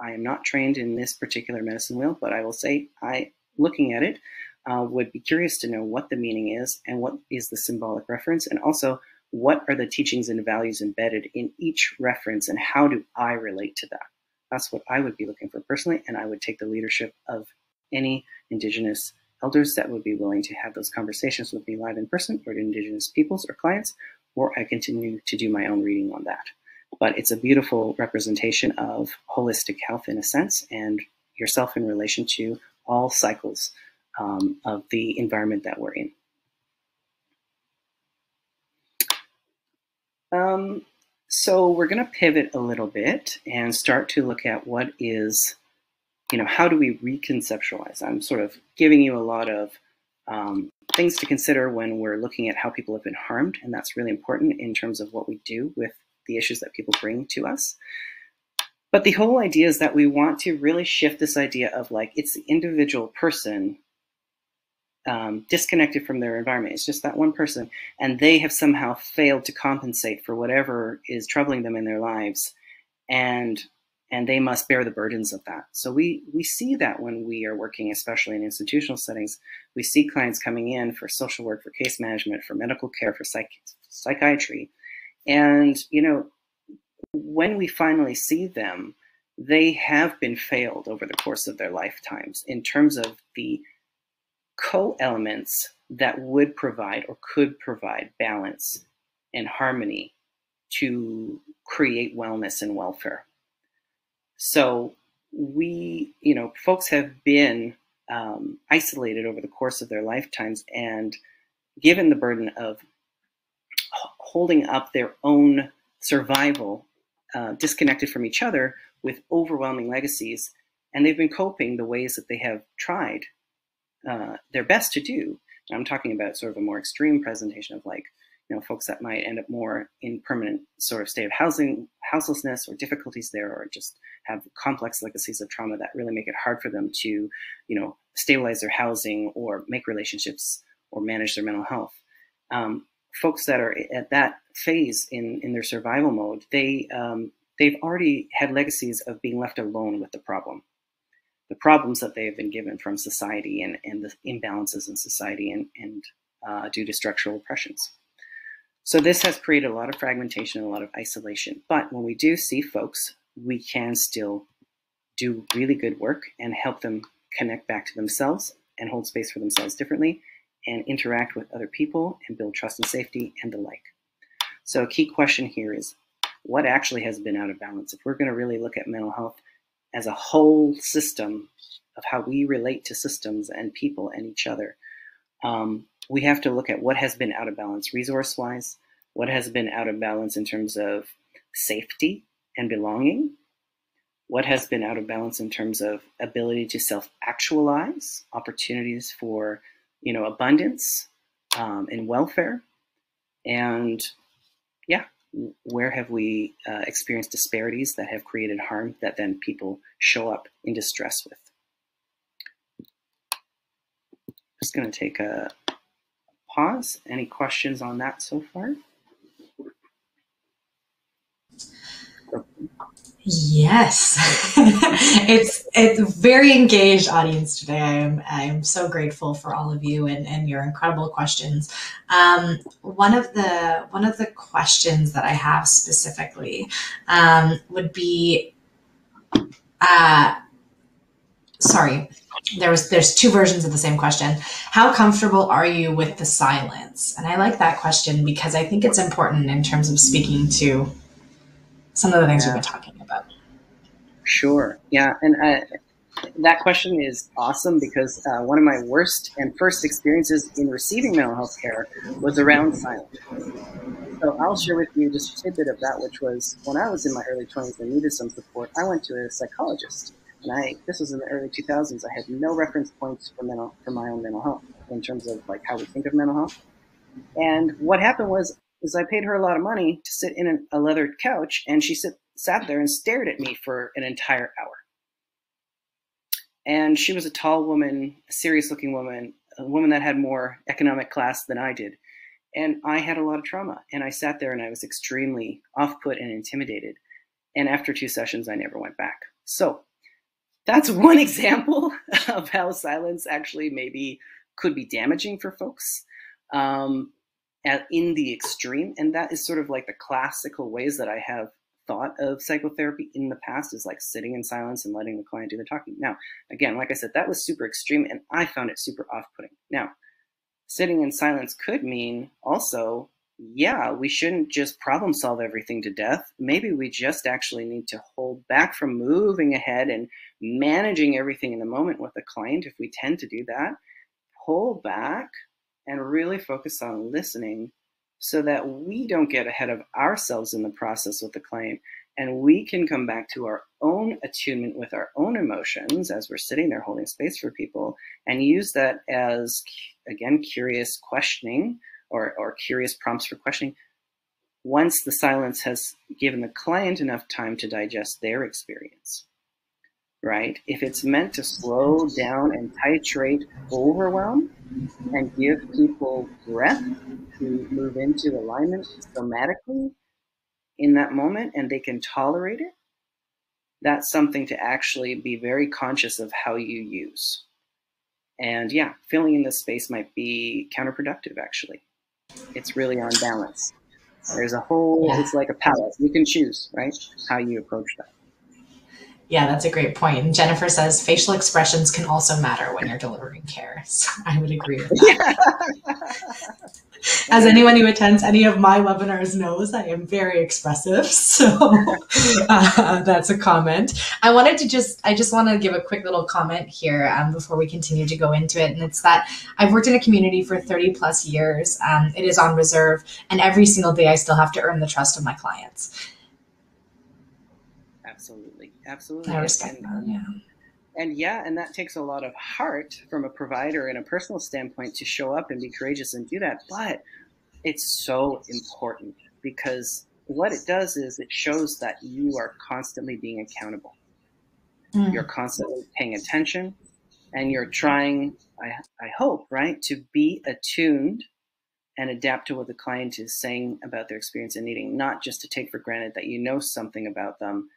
I am not trained in this particular medicine wheel, but I will say I, looking at it, uh, would be curious to know what the meaning is and what is the symbolic reference, and also what are the teachings and values embedded in each reference, and how do I relate to that? That's what I would be looking for personally, and I would take the leadership of any Indigenous elders that would be willing to have those conversations with me live in person, or to Indigenous peoples or clients, or I continue to do my own reading on that. But it's a beautiful representation of holistic health in a sense, and yourself in relation to all cycles um, of the environment that we're in. Um, so we're going to pivot a little bit and start to look at what is, you know, how do we reconceptualize? I'm sort of giving you a lot of um, things to consider when we're looking at how people have been harmed, and that's really important in terms of what we do with the issues that people bring to us. But the whole idea is that we want to really shift this idea of like it's the individual person um, disconnected from their environment. It's just that one person, and they have somehow failed to compensate for whatever is troubling them in their lives, and and they must bear the burdens of that. So we we see that when we are working, especially in institutional settings, we see clients coming in for social work, for case management, for medical care, for psych psychiatry, and you know when we finally see them, they have been failed over the course of their lifetimes in terms of the co-elements that would provide or could provide balance and harmony to create wellness and welfare. So we, you know, folks have been um, isolated over the course of their lifetimes and given the burden of holding up their own survival uh, disconnected from each other with overwhelming legacies, and they've been coping the ways that they have tried uh, their best to do. I'm talking about sort of a more extreme presentation of like, you know, folks that might end up more in permanent sort of state of housing, houselessness, or difficulties there, or just have complex legacies of trauma that really make it hard for them to, you know, stabilize their housing or make relationships or manage their mental health. Um, folks that are at that phase in in their survival mode, they um, they've already had legacies of being left alone with the problem the problems that they have been given from society and, and the imbalances in society and, and uh, due to structural oppressions. So this has created a lot of fragmentation and a lot of isolation. But when we do see folks, we can still do really good work and help them connect back to themselves and hold space for themselves differently and interact with other people and build trust and safety and the like. So a key question here is what actually has been out of balance? If we're going to really look at mental health as a whole system of how we relate to systems and people and each other, um, we have to look at what has been out of balance resource wise, what has been out of balance in terms of safety and belonging, what has been out of balance in terms of ability to self actualize, opportunities for you know abundance um, and welfare, and yeah, where have we uh, experienced disparities that have created harm that then people show up in distress with? Just going to take a pause. Any questions on that so far? Yes, it's it's a very engaged audience today. I am I'm so grateful for all of you and, and your incredible questions. Um, one of the one of the questions that I have specifically um, would be, uh, sorry, there was there's two versions of the same question. How comfortable are you with the silence? And I like that question because I think it's important in terms of speaking to some of the things yeah. we've been talking about. Sure. Yeah. And uh, that question is awesome because uh, one of my worst and first experiences in receiving mental health care was around silence. So I'll share with you just a tidbit of that, which was when I was in my early 20s and needed some support, I went to a psychologist. And I, this was in the early 2000s. I had no reference points for mental, for my own mental health in terms of like how we think of mental health. And what happened was is I paid her a lot of money to sit in an, a leather couch, and she sit, sat there and stared at me for an entire hour. And she was a tall woman, a serious looking woman, a woman that had more economic class than I did. And I had a lot of trauma. And I sat there and I was extremely off put and intimidated. And after two sessions, I never went back. So that's one example of how silence actually maybe could be damaging for folks. Um, at, in the extreme. And that is sort of like the classical ways that I have thought of psychotherapy in the past is like sitting in silence and letting the client do the talking. Now, again, like I said, that was super extreme and I found it super off putting. Now, sitting in silence could mean also, yeah, we shouldn't just problem solve everything to death. Maybe we just actually need to hold back from moving ahead and managing everything in the moment with the client. If we tend to do that, pull back, and really focus on listening so that we don't get ahead of ourselves in the process with the client. And we can come back to our own attunement with our own emotions as we're sitting there holding space for people and use that as again curious questioning or, or curious prompts for questioning once the silence has given the client enough time to digest their experience right? If it's meant to slow down and titrate overwhelm and give people breath to move into alignment somatically in that moment and they can tolerate it, that's something to actually be very conscious of how you use. And yeah, filling in this space might be counterproductive actually. It's really on balance. There's a whole, it's like a palette. You can choose, right? How you approach that. Yeah, that's a great point. And Jennifer says facial expressions can also matter when you're delivering care. So I would agree with that. As anyone who attends any of my webinars knows, I am very expressive. So uh, that's a comment. I wanted to just, I just want to give a quick little comment here um, before we continue to go into it. And it's that I've worked in a community for 30 plus years. Um, it is on reserve. And every single day, I still have to earn the trust of my clients Absolutely, absolutely. I respect and, that. Yeah. And yeah, and that takes a lot of heart from a provider and a personal standpoint to show up and be courageous and do that. But it's so important because what it does is it shows that you are constantly being accountable. Mm. You're constantly paying attention and you're trying, I, I hope, right, to be attuned and adapt to what the client is saying about their experience and needing, not just to take for granted that you know something about them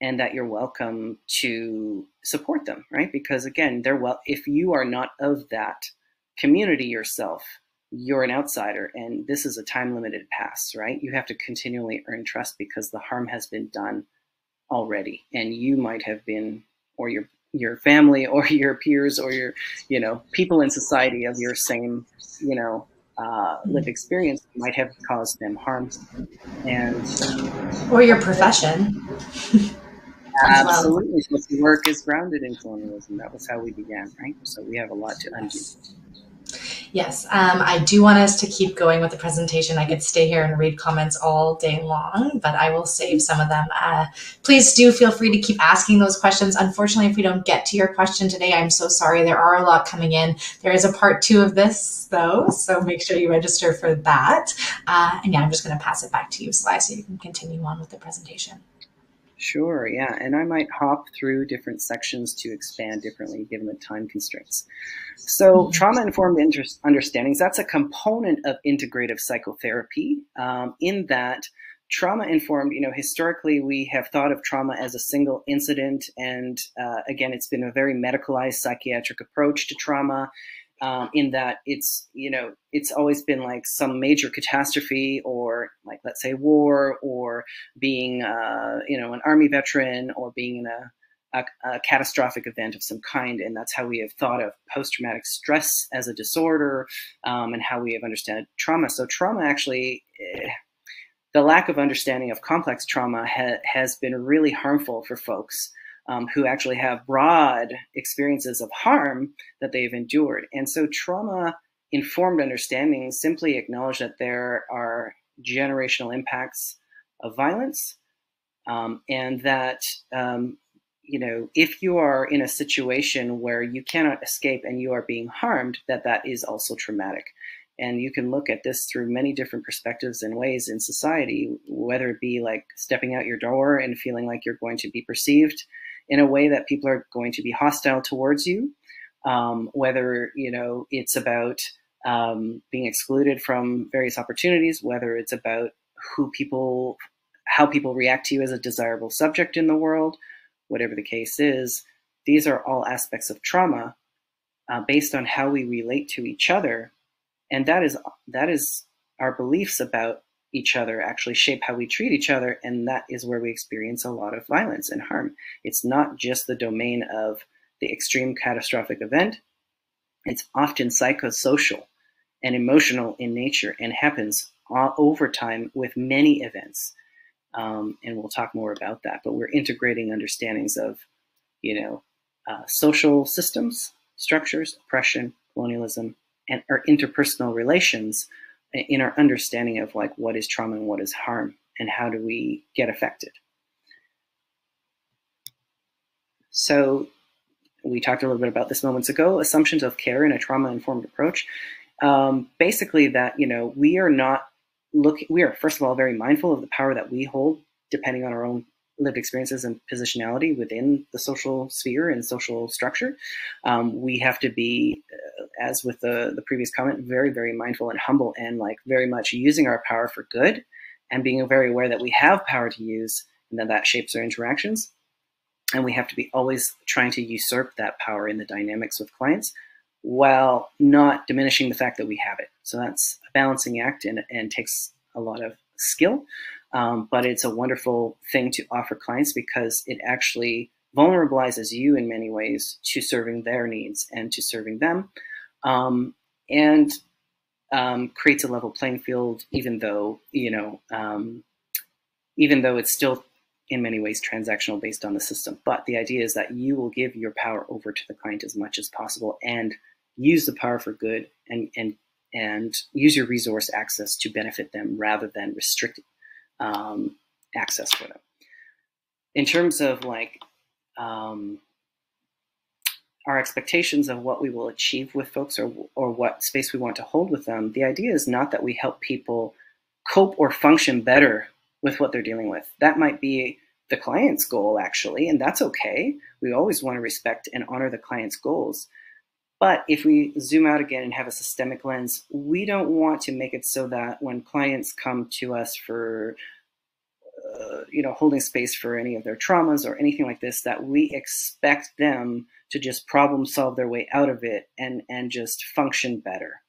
and that you're welcome to support them, right? Because again, they're well, if you are not of that community yourself, you're an outsider and this is a time limited pass, right? You have to continually earn trust because the harm has been done already and you might have been or your your family or your peers or your you know people in society of your same you know uh, lived experience might have caused them harm and or your profession absolutely so the work is grounded in colonialism that was how we began right so we have a lot to undo Yes, um, I do want us to keep going with the presentation. I could stay here and read comments all day long, but I will save some of them. Uh, please do feel free to keep asking those questions. Unfortunately, if we don't get to your question today, I'm so sorry. There are a lot coming in. There is a part two of this, though, so make sure you register for that. Uh, and yeah, I'm just going to pass it back to you, Sly, so you can continue on with the presentation. Sure, yeah, and I might hop through different sections to expand differently given the time constraints. So, mm-hmm. trauma informed understandings, that's a component of integrative psychotherapy, um, in that trauma informed, you know, historically we have thought of trauma as a single incident, and uh, again, it's been a very medicalized psychiatric approach to trauma um, in that it's you know it's always been like some major catastrophe or like let's say war or being uh, you know an army veteran or being in a, a, a, catastrophic event of some kind. And that's how we have thought of post-traumatic stress as a disorder um, and how we have understood trauma. So trauma actually eh, the lack of understanding of complex trauma ha has been really harmful for folks um, who actually have broad experiences of harm that they've endured. And so trauma informed understanding simply acknowledge that there are generational impacts of violence um, and that um, you know if you are in a situation where you cannot escape and you are being harmed that that is also traumatic and you can look at this through many different perspectives and ways in society whether it be like stepping out your door and feeling like you're going to be perceived in a way that people are going to be hostile towards you. Um, whether you know it's about um, being excluded from various opportunities, whether it's about who people, how people react to you as a desirable subject in the world, whatever the case is, these are all aspects of trauma uh, based on how we relate to each other, and that is that is our beliefs about each other actually shape how we treat each other, and that is where we experience a lot of violence and harm. It's not just the domain of the extreme catastrophic event, it's often psychosocial and emotional in nature and happens all over time with many events. Um, and we'll talk more about that, but we're integrating understandings of, you know, uh, social systems, structures, oppression, colonialism, and our interpersonal relations in our understanding of like what is trauma and what is harm and how do we get affected. So we talked a little bit about this moments ago, assumptions of care in a trauma-informed approach. Um, basically that, you know, we are not looking, we are first of all very mindful of the power that we hold depending on our own lived experiences and positionality within the social sphere and social structure. Um, we have to be, uh, as with the, the previous comment, very, very mindful and humble and like very much using our power for good and being very aware that we have power to use and that that shapes our interactions. And we have to be always trying to usurp that power in the dynamics with clients while not diminishing the fact that we have it. So that's a balancing act and, and takes a lot of skill. Um, but it's a wonderful thing to offer clients because it actually vulnerabilizes you in many ways to serving their needs and to serving them, um, and um, creates a level playing field. Even though you know, um, even though it's still in many ways transactional based on the system, but the idea is that you will give your power over to the client as much as possible and use the power for good and and and use your resource access to benefit them rather than restrict um, access for them. in terms of like um, our expectations of what we will achieve with folks or, or what space we want to hold with them, the idea is not that we help people cope or function better with what they're dealing with. That might be the client's goal, actually, and that's okay. We always want to respect and honor the client's goals. But if we zoom out again and have a systemic lens, we don't want to make it so that when clients come to us for uh, you know, holding space for any of their traumas or anything like this, that we expect them to just problem solve their way out of it and, and just function better.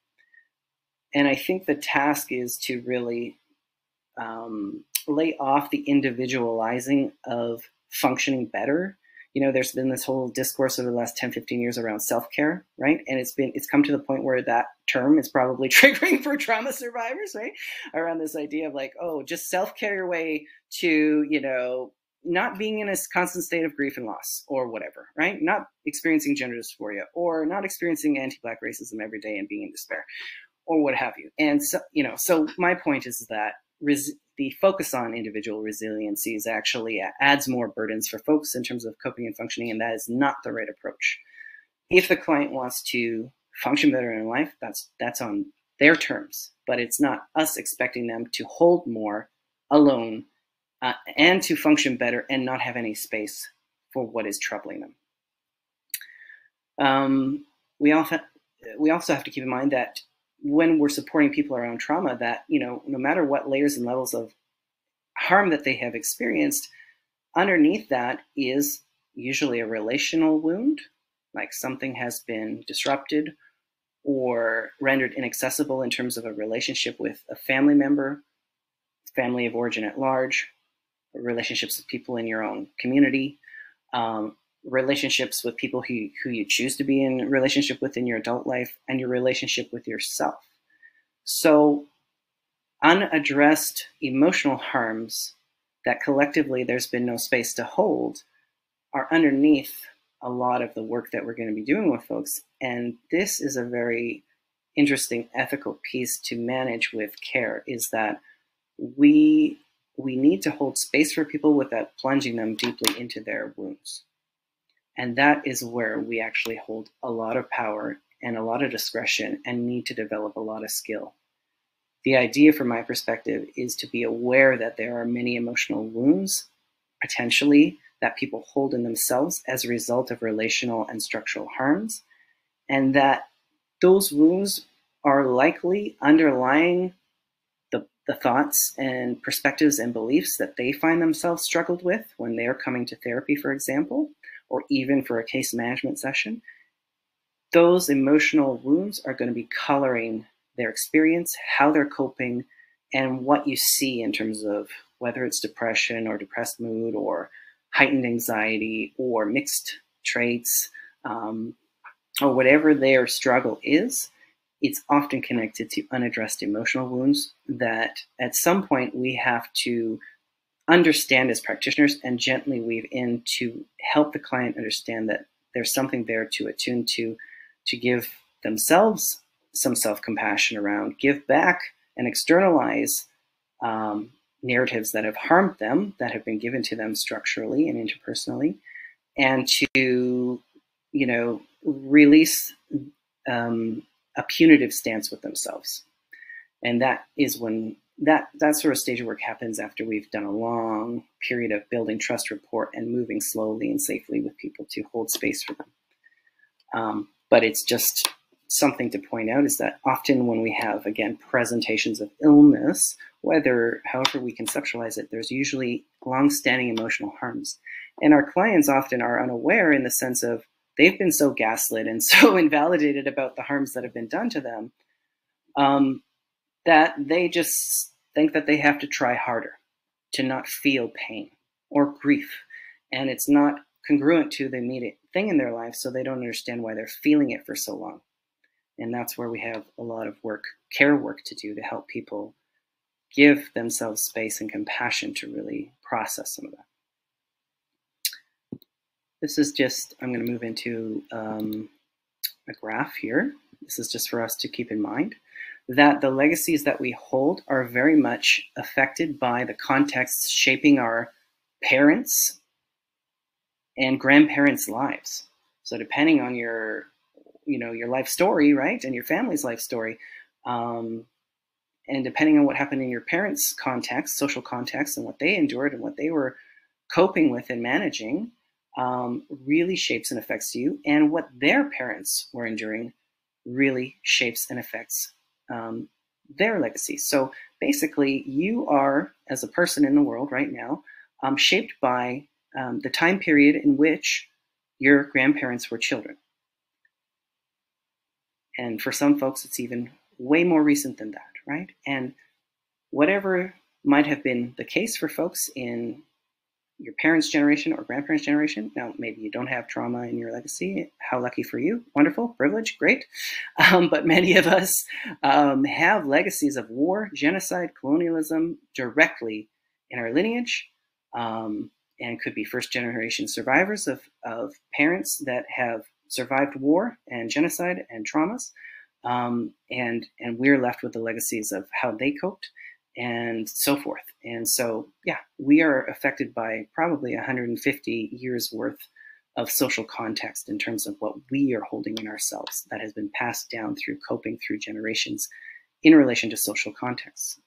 And I think the task is to really um, lay off the individualizing of functioning better you know there's been this whole discourse over the last 10 15 years around self-care right? And it's been it's come to the point where that term is probably triggering for trauma survivors right? Around this idea of like oh just self-care your way to you know not being in a constant state of grief and loss or whatever right? Not experiencing gender dysphoria or not experiencing anti-black racism every day and being in despair or what have you. And so you know so my point is that res- the focus on individual resiliency is actually adds more burdens for folks in terms of coping and functioning, and that is not the right approach. If the client wants to function better in life, that's that's on their terms, but it's not us expecting them to hold more alone uh, and to function better and not have any space for what is troubling them. Um, we also we also have to keep in mind that when we're supporting people around trauma that you know no matter what layers and levels of harm that they have experienced underneath that is usually a relational wound like something has been disrupted or rendered inaccessible in terms of a relationship with a family member family of origin at large relationships with people in your own community um, relationships with people who, who you choose to be in relationship with in your adult life and your relationship with yourself. So unaddressed emotional harms that collectively there's been no space to hold are underneath a lot of the work that we're going to be doing with folks. And this is a very interesting ethical piece to manage with care is that we we need to hold space for people without plunging them deeply into their wounds. And that is where we actually hold a lot of power and a lot of discretion and need to develop a lot of skill. The idea, from my perspective, is to be aware that there are many emotional wounds, potentially, that people hold in themselves as a result of relational and structural harms, and that those wounds are likely underlying the, the thoughts and perspectives and beliefs that they find themselves struggled with when they're coming to therapy, for example or even for a case management session, those emotional wounds are going to be coloring their experience, how they're coping, and what you see in terms of whether it's depression or depressed mood or heightened anxiety or mixed traits um, or whatever their struggle is. It's often connected to unaddressed emotional wounds that at some point we have to understand as practitioners and gently weave in to help the client understand that there's something there to attune to, to give themselves some self compassion around, give back and externalize um, narratives that have harmed them, that have been given to them structurally and interpersonally, and to, you know, release um, a punitive stance with themselves. And that is when that that sort of stage of work happens after we've done a long period of building trust rapport and moving slowly and safely with people to hold space for them. Um, but it's just something to point out is that often when we have again presentations of illness, whether however we conceptualize it, there's usually long-standing emotional harms, and our clients often are unaware in the sense of they've been so gaslit and so invalidated about the harms that have been done to them. Um, that they just think that they have to try harder to not feel pain or grief. And it's not congruent to the immediate thing in their life, so they don't understand why they're feeling it for so long. And that's where we have a lot of work, care work to do to help people give themselves space and compassion to really process some of that. This is just, I'm going to move into um, a graph here. This is just for us to keep in mind that the legacies that we hold are very much affected by the context shaping our parents and grandparents' lives. So depending on your, you know, your life story, right, and your family's life story, um, and depending on what happened in your parents' context, social context, and what they endured and what they were coping with and managing, um, really shapes and affects you, and what their parents were enduring really shapes and affects um, their legacy. So basically, you are, as a person in the world right now, um, shaped by um, the time period in which your grandparents were children. And for some folks, it's even way more recent than that, right? And whatever might have been the case for folks in your parents' generation or grandparents' generation. Now, maybe you don't have trauma in your legacy. How lucky for you. Wonderful, privilege, great. Um, but many of us um, have legacies of war, genocide, colonialism directly in our lineage. Um, and could be first generation survivors of, of parents that have survived war and genocide and traumas. Um, and, and we're left with the legacies of how they coped and so forth. And so, yeah, we are affected by probably 150 years worth of social context in terms of what we are holding in ourselves that has been passed down through coping through generations in relation to social contexts.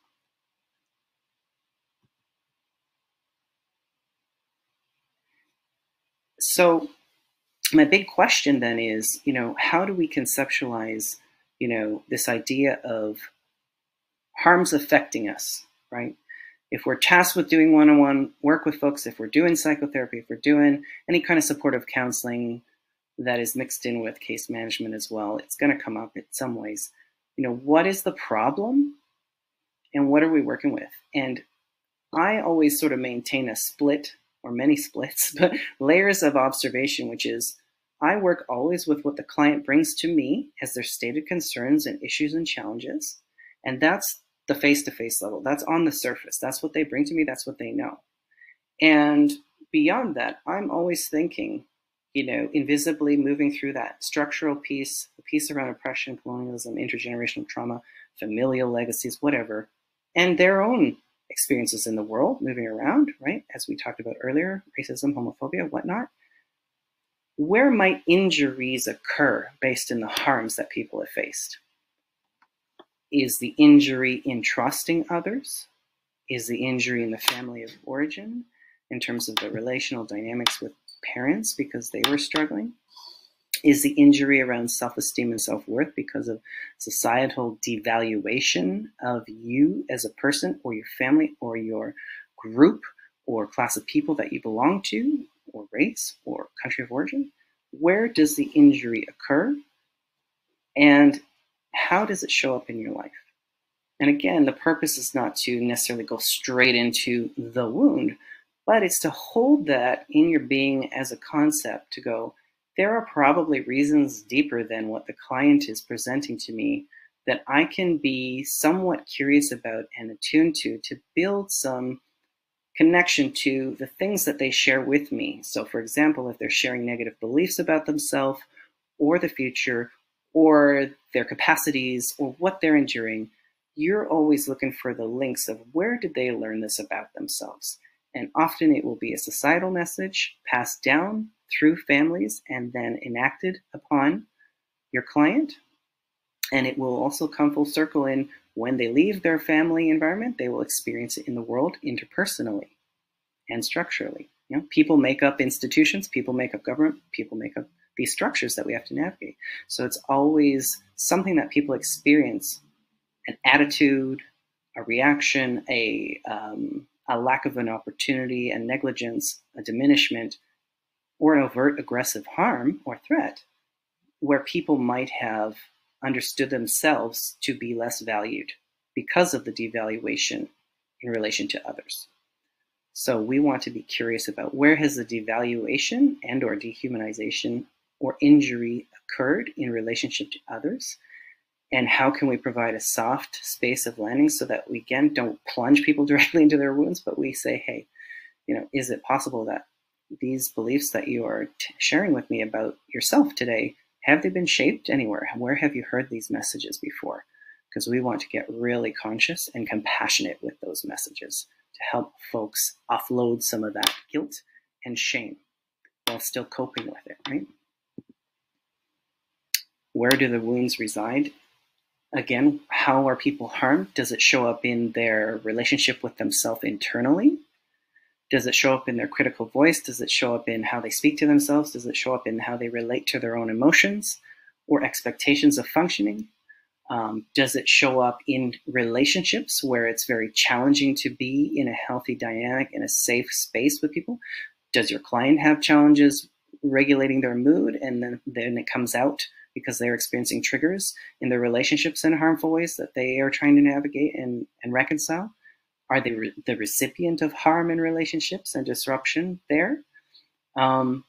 So my big question then is, you know, how do we conceptualize, you know, this idea of harms affecting us, right? If we're tasked with doing one-on-one work with folks, if we're doing psychotherapy, if we're doing any kind of supportive counseling that is mixed in with case management as well, it's going to come up in some ways. You know, what is the problem and what are we working with? And I always sort of maintain a split or many splits, but layers of observation, which is I work always with what the client brings to me as their stated concerns and issues and challenges. And that's the face to face level. That's on the surface. That's what they bring to me. That's what they know. And beyond that, I'm always thinking, you know, invisibly moving through that structural piece, the piece around oppression, colonialism, intergenerational trauma, familial legacies, whatever, and their own experiences in the world, moving around, right? As we talked about earlier, racism, homophobia, whatnot. Where might injuries occur based in the harms that people have faced? Is the injury in trusting others? Is the injury in the family of origin in terms of the relational dynamics with parents because they were struggling? Is the injury around self esteem and self worth because of societal devaluation of you as a person or your family or your group or class of people that you belong to or race or country of origin? Where does the injury occur? And how does it show up in your life? And again, the purpose is not to necessarily go straight into the wound, but it's to hold that in your being as a concept to go, there are probably reasons deeper than what the client is presenting to me that I can be somewhat curious about and attuned to to build some connection to the things that they share with me. So, for example, if they're sharing negative beliefs about themselves or the future or their capacities or what they're enduring, you're always looking for the links of where did they learn this about themselves. And often it will be a societal message passed down through families and then enacted upon your client. And it will also come full circle in when they leave their family environment, they will experience it in the world interpersonally and structurally. You know, people make up institutions, people make up government, people make up these structures that we have to navigate. So it's always something that people experience an attitude, a reaction, a, um, a lack of an opportunity, a negligence, a diminishment, or an overt aggressive harm or threat where people might have understood themselves to be less valued because of the devaluation in relation to others. So we want to be curious about where has the devaluation and or dehumanization or injury occurred in relationship to others? And how can we provide a soft space of landing so that we again don't plunge people directly into their wounds, but we say, hey, you know, is it possible that these beliefs that you are sharing with me about yourself today, have they been shaped anywhere? Where have you heard these messages before? Because we want to get really conscious and compassionate with those messages to help folks offload some of that guilt and shame while still coping with it, right? Where do the wounds reside? Again, how are people harmed? Does it show up in their relationship with themselves internally? Does it show up in their critical voice? Does it show up in how they speak to themselves? Does it show up in how they relate to their own emotions or expectations of functioning? Um, does it show up in relationships where it's very challenging to be in a healthy dynamic, in a safe space with people? Does your client have challenges regulating their mood and then, then it comes out because they're experiencing triggers in their relationships in harmful ways that they are trying to navigate and, and reconcile? Are they re the recipient of harm in relationships and disruption there? Um,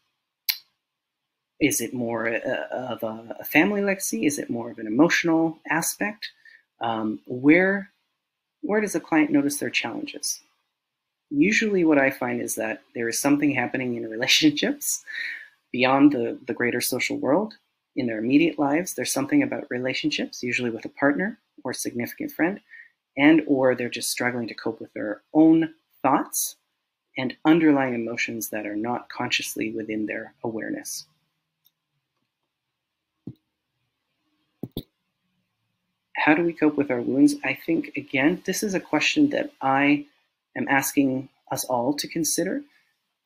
is it more uh, of a, family legacy? Is it more of an emotional aspect? Um, where where does the client notice their challenges? Usually, what I find is that there is something happening in relationships beyond the, the greater social world. In their immediate lives, there's something about relationships, usually with a partner or significant friend, and or they're just struggling to cope with their own thoughts and underlying emotions that are not consciously within their awareness. How do we cope with our wounds? I think, again, this is a question that I am asking us all to consider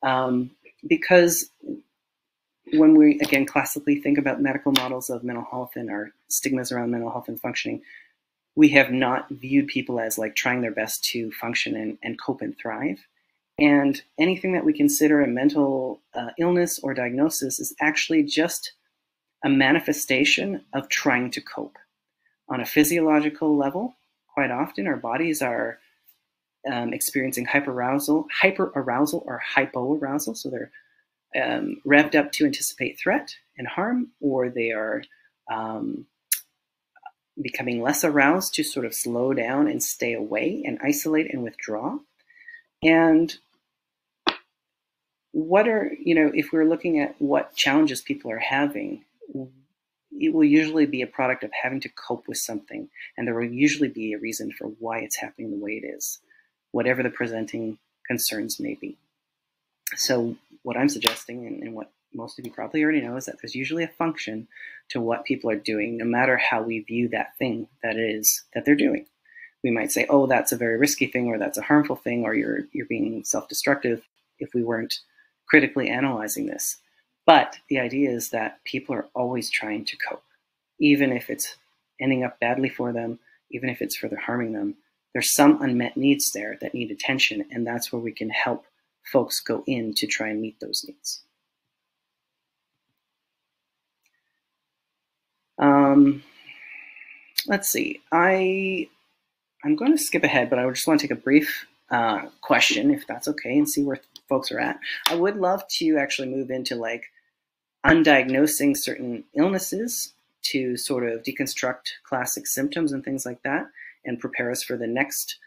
um, because when we, again, classically think about medical models of mental health and our stigmas around mental health and functioning, we have not viewed people as like trying their best to function and, and cope and thrive. And anything that we consider a mental uh, illness or diagnosis is actually just a manifestation of trying to cope. On a physiological level, quite often our bodies are um, experiencing hyperarousal, hyperarousal or hypoarousal. So they're um, revved up to anticipate threat and harm, or they are um, becoming less aroused to sort of slow down and stay away and isolate and withdraw. And what are, you know, if we're looking at what challenges people are having, it will usually be a product of having to cope with something. And there will usually be a reason for why it's happening the way it is, whatever the presenting concerns may be. So, what I'm suggesting and, and what most of you probably already know is that there's usually a function to what people are doing, no matter how we view that thing that is that they're doing. We might say, "Oh, that's a very risky thing," or "That's a harmful thing," or "You're you're being self-destructive." If we weren't critically analyzing this, but the idea is that people are always trying to cope, even if it's ending up badly for them, even if it's further harming them. There's some unmet needs there that need attention, and that's where we can help folks go in to try and meet those needs. Um, let's see. I I'm going to skip ahead, but I just want to take a brief uh, question, if that's okay, and see where folks are at. I would love to actually move into like undiagnosing certain illnesses to sort of deconstruct classic symptoms and things like that, and prepare us for the next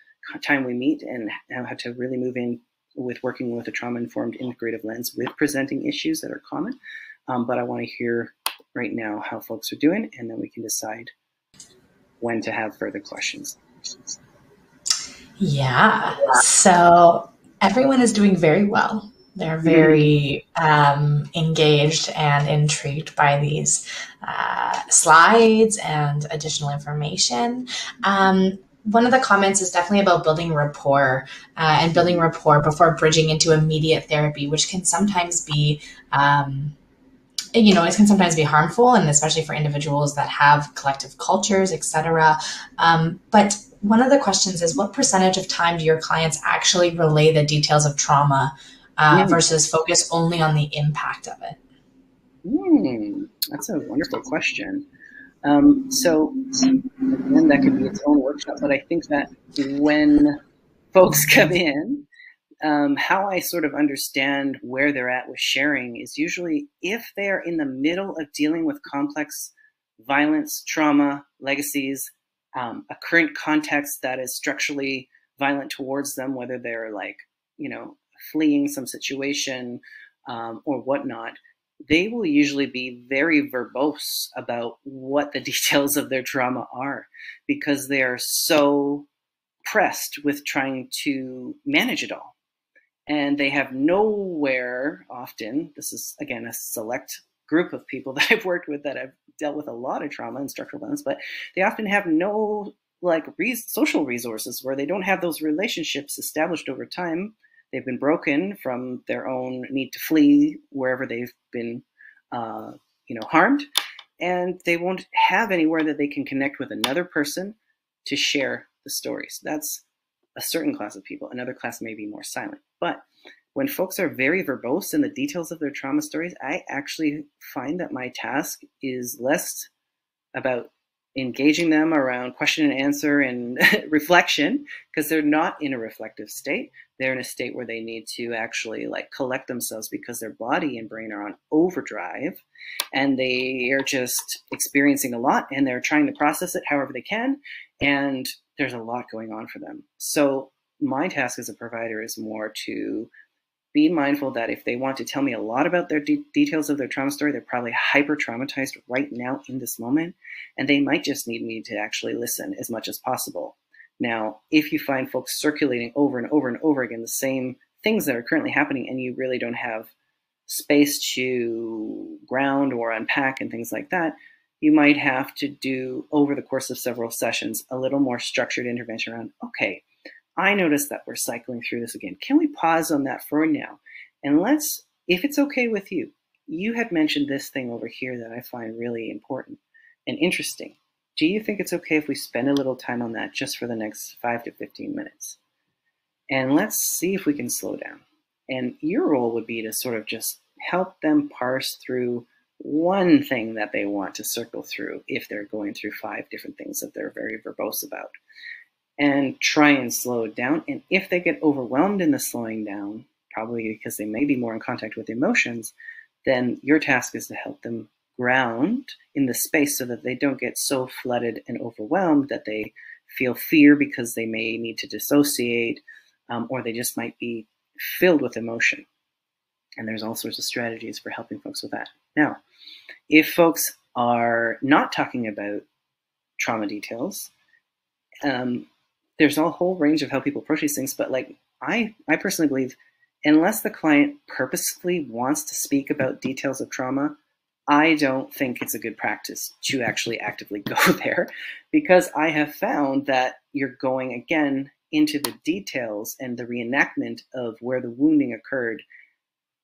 time we meet, and how to really move in with working with a trauma-informed integrative lens with presenting issues that are common. Um, but I want to hear right now how folks are doing, and then we can decide when to have further questions. Yeah. So everyone is doing very well. They're very um, engaged and intrigued by these uh, slides and additional information. Um, one of the comments is definitely about building rapport uh, and building rapport before bridging into immediate therapy, which can sometimes be um, you know, it can sometimes be harmful, and especially for individuals that have collective cultures, etc. Um, but one of the questions is, what percentage of time do your clients actually relay the details of trauma uh, mm. versus focus only on the impact of it? Mm, that's a wonderful question. Um, so, again, that could be its own workshop, but I think that when folks come in, um, how I sort of understand where they're at with sharing is usually if they are in the middle of dealing with complex violence, trauma, legacies, um, a current context that is structurally violent towards them, whether they're like, you know, fleeing some situation um, or whatnot, they will usually be very verbose about what the details of their trauma are because they are so pressed with trying to manage it all and they have nowhere often. This is again a select group of people that I've worked with that I've dealt with a lot of trauma and structural violence, but they often have no like social resources where they don't have those relationships established over time. They've been broken from their own need to flee wherever they've been, uh, you know, harmed, and they won't have anywhere that they can connect with another person to share the stories. That's a certain class of people. Another class may be more silent. But when folks are very verbose in the details of their trauma stories, I actually find that my task is less about engaging them around question and answer and reflection because they're not in a reflective state. They're in a state where they need to actually like collect themselves because their body and brain are on overdrive and they are just experiencing a lot and they're trying to process it however they can and there's a lot going on for them. So my task as a provider is more to be mindful that if they want to tell me a lot about their de details of their trauma story, they're probably hyper traumatized right now in this moment, and they might just need me to actually listen as much as possible. Now, if you find folks circulating over and over and over again the same things that are currently happening, and you really don't have space to ground or unpack and things like that, you might have to do over the course of several sessions a little more structured intervention around okay I noticed that we're cycling through this again. Can we pause on that for now? And let's, if it's okay with you, you had mentioned this thing over here that I find really important and interesting. Do you think it's okay if we spend a little time on that just for the next five to 15 minutes? And let's see if we can slow down. And your role would be to sort of just help them parse through one thing that they want to circle through if they're going through five different things that they're very verbose about and try and slow it down. And if they get overwhelmed in the slowing down, probably because they may be more in contact with emotions, then your task is to help them ground in the space so that they don't get so flooded and overwhelmed that they feel fear because they may need to dissociate um, or they just might be filled with emotion. And there's all sorts of strategies for helping folks with that. Now, if folks are not talking about trauma details, um, there's a whole range of how people approach these things, but like I, I personally believe unless the client purposefully wants to speak about details of trauma, I don't think it's a good practice to actually actively go there because I have found that you're going again into the details and the reenactment of where the wounding occurred.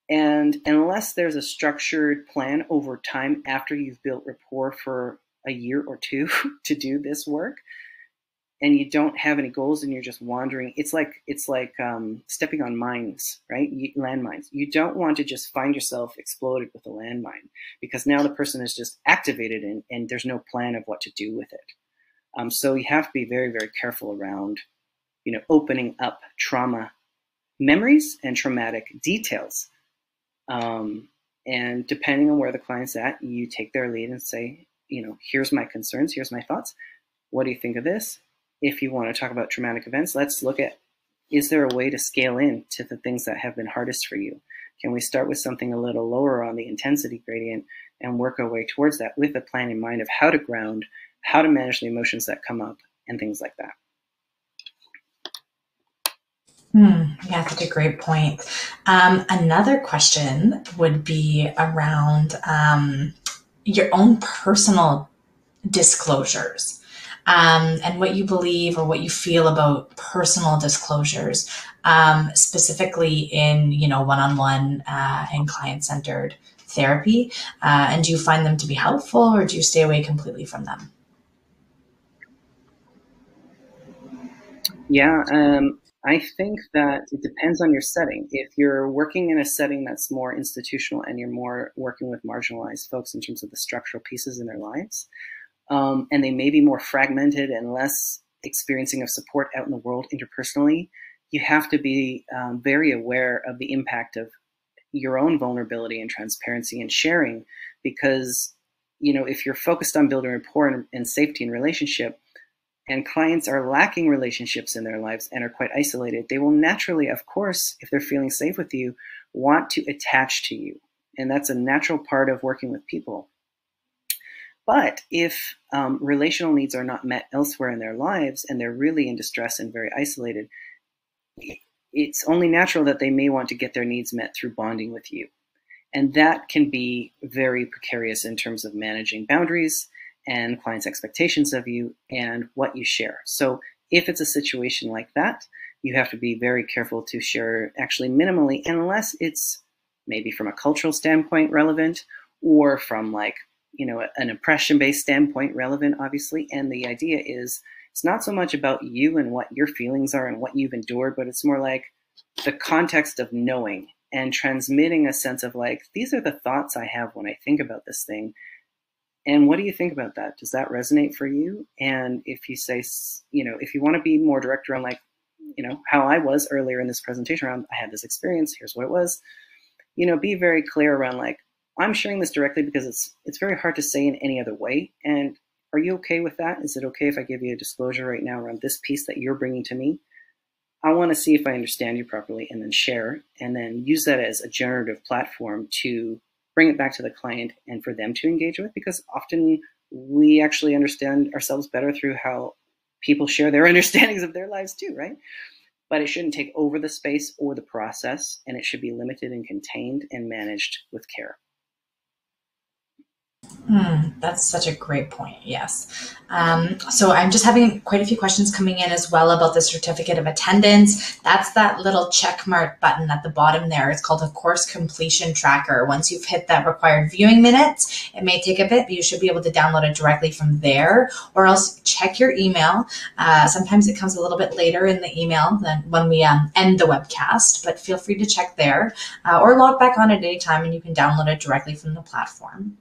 And unless there's a structured plan over time after you've built rapport for a year or two to do this work, and you don't have any goals and you're just wandering it's like it's like um, stepping on mines right? Landmines. You don't want to just find yourself exploded with a landmine because now the person is just activated and, and there's no plan of what to do with it. Um, so you have to be very very careful around you know opening up trauma memories and traumatic details. Um, and depending on where the client's at you take their lead and say you know here's my concerns here's my thoughts. What do you think of this if you want to talk about traumatic events, let's look at is there a way to scale in to the things that have been hardest for you? Can we start with something a little lower on the intensity gradient and work our way towards that with a plan in mind of how to ground, how to manage the emotions that come up, and things like that? Hmm, yeah, that's a great point. Um, another question would be around um, your own personal disclosures um, and what you believe or what you feel about personal disclosures, um, specifically in you know one-on-one uh, and client-centered therapy. Uh, and do you find them to be helpful, or do you stay away completely from them? Yeah, um, I think that it depends on your setting. If you're working in a setting that's more institutional and you're more working with marginalized folks in terms of the structural pieces in their lives, um, and they may be more fragmented and less experiencing of support out in the world interpersonally, you have to be um, very aware of the impact of your own vulnerability and transparency and sharing because you know if you're focused on building rapport and, and safety and relationship and clients are lacking relationships in their lives and are quite isolated they will naturally of course if they're feeling safe with you want to attach to you. And that's a natural part of working with people but if um, relational needs are not met elsewhere in their lives and they're really in distress and very isolated, it's only natural that they may want to get their needs met through bonding with you. And that can be very precarious in terms of managing boundaries and clients' expectations of you and what you share. So if it's a situation like that, you have to be very careful to share actually minimally, unless it's maybe from a cultural standpoint relevant or from like, you know, an impression based standpoint relevant, obviously. And the idea is it's not so much about you and what your feelings are and what you've endured, but it's more like the context of knowing and transmitting a sense of like, these are the thoughts I have when I think about this thing. And what do you think about that? Does that resonate for you? And if you say, you know, if you want to be more direct around like, you know, how I was earlier in this presentation around, I had this experience, here's what it was, you know, be very clear around like, I'm sharing this directly because it's it's very hard to say in any other way. And are you okay with that? Is it okay if I give you a disclosure right now around this piece that you're bringing to me? I want to see if I understand you properly and then share and then use that as a generative platform to bring it back to the client and for them to engage with because often we actually understand ourselves better through how people share their understandings of their lives too, right? But it shouldn't take over the space or the process and it should be limited and contained and managed with care. Mm, that's such a great point. Yes. Um, so I'm just having quite a few questions coming in as well about the certificate of attendance. That's that little check mark button at the bottom there. It's called a course completion tracker. Once you've hit that required viewing minutes, it may take a bit, but you should be able to download it directly from there or else check your email. Uh, sometimes it comes a little bit later in the email than when we um, end the webcast, but feel free to check there uh, or log back on at any time and you can download it directly from the platform.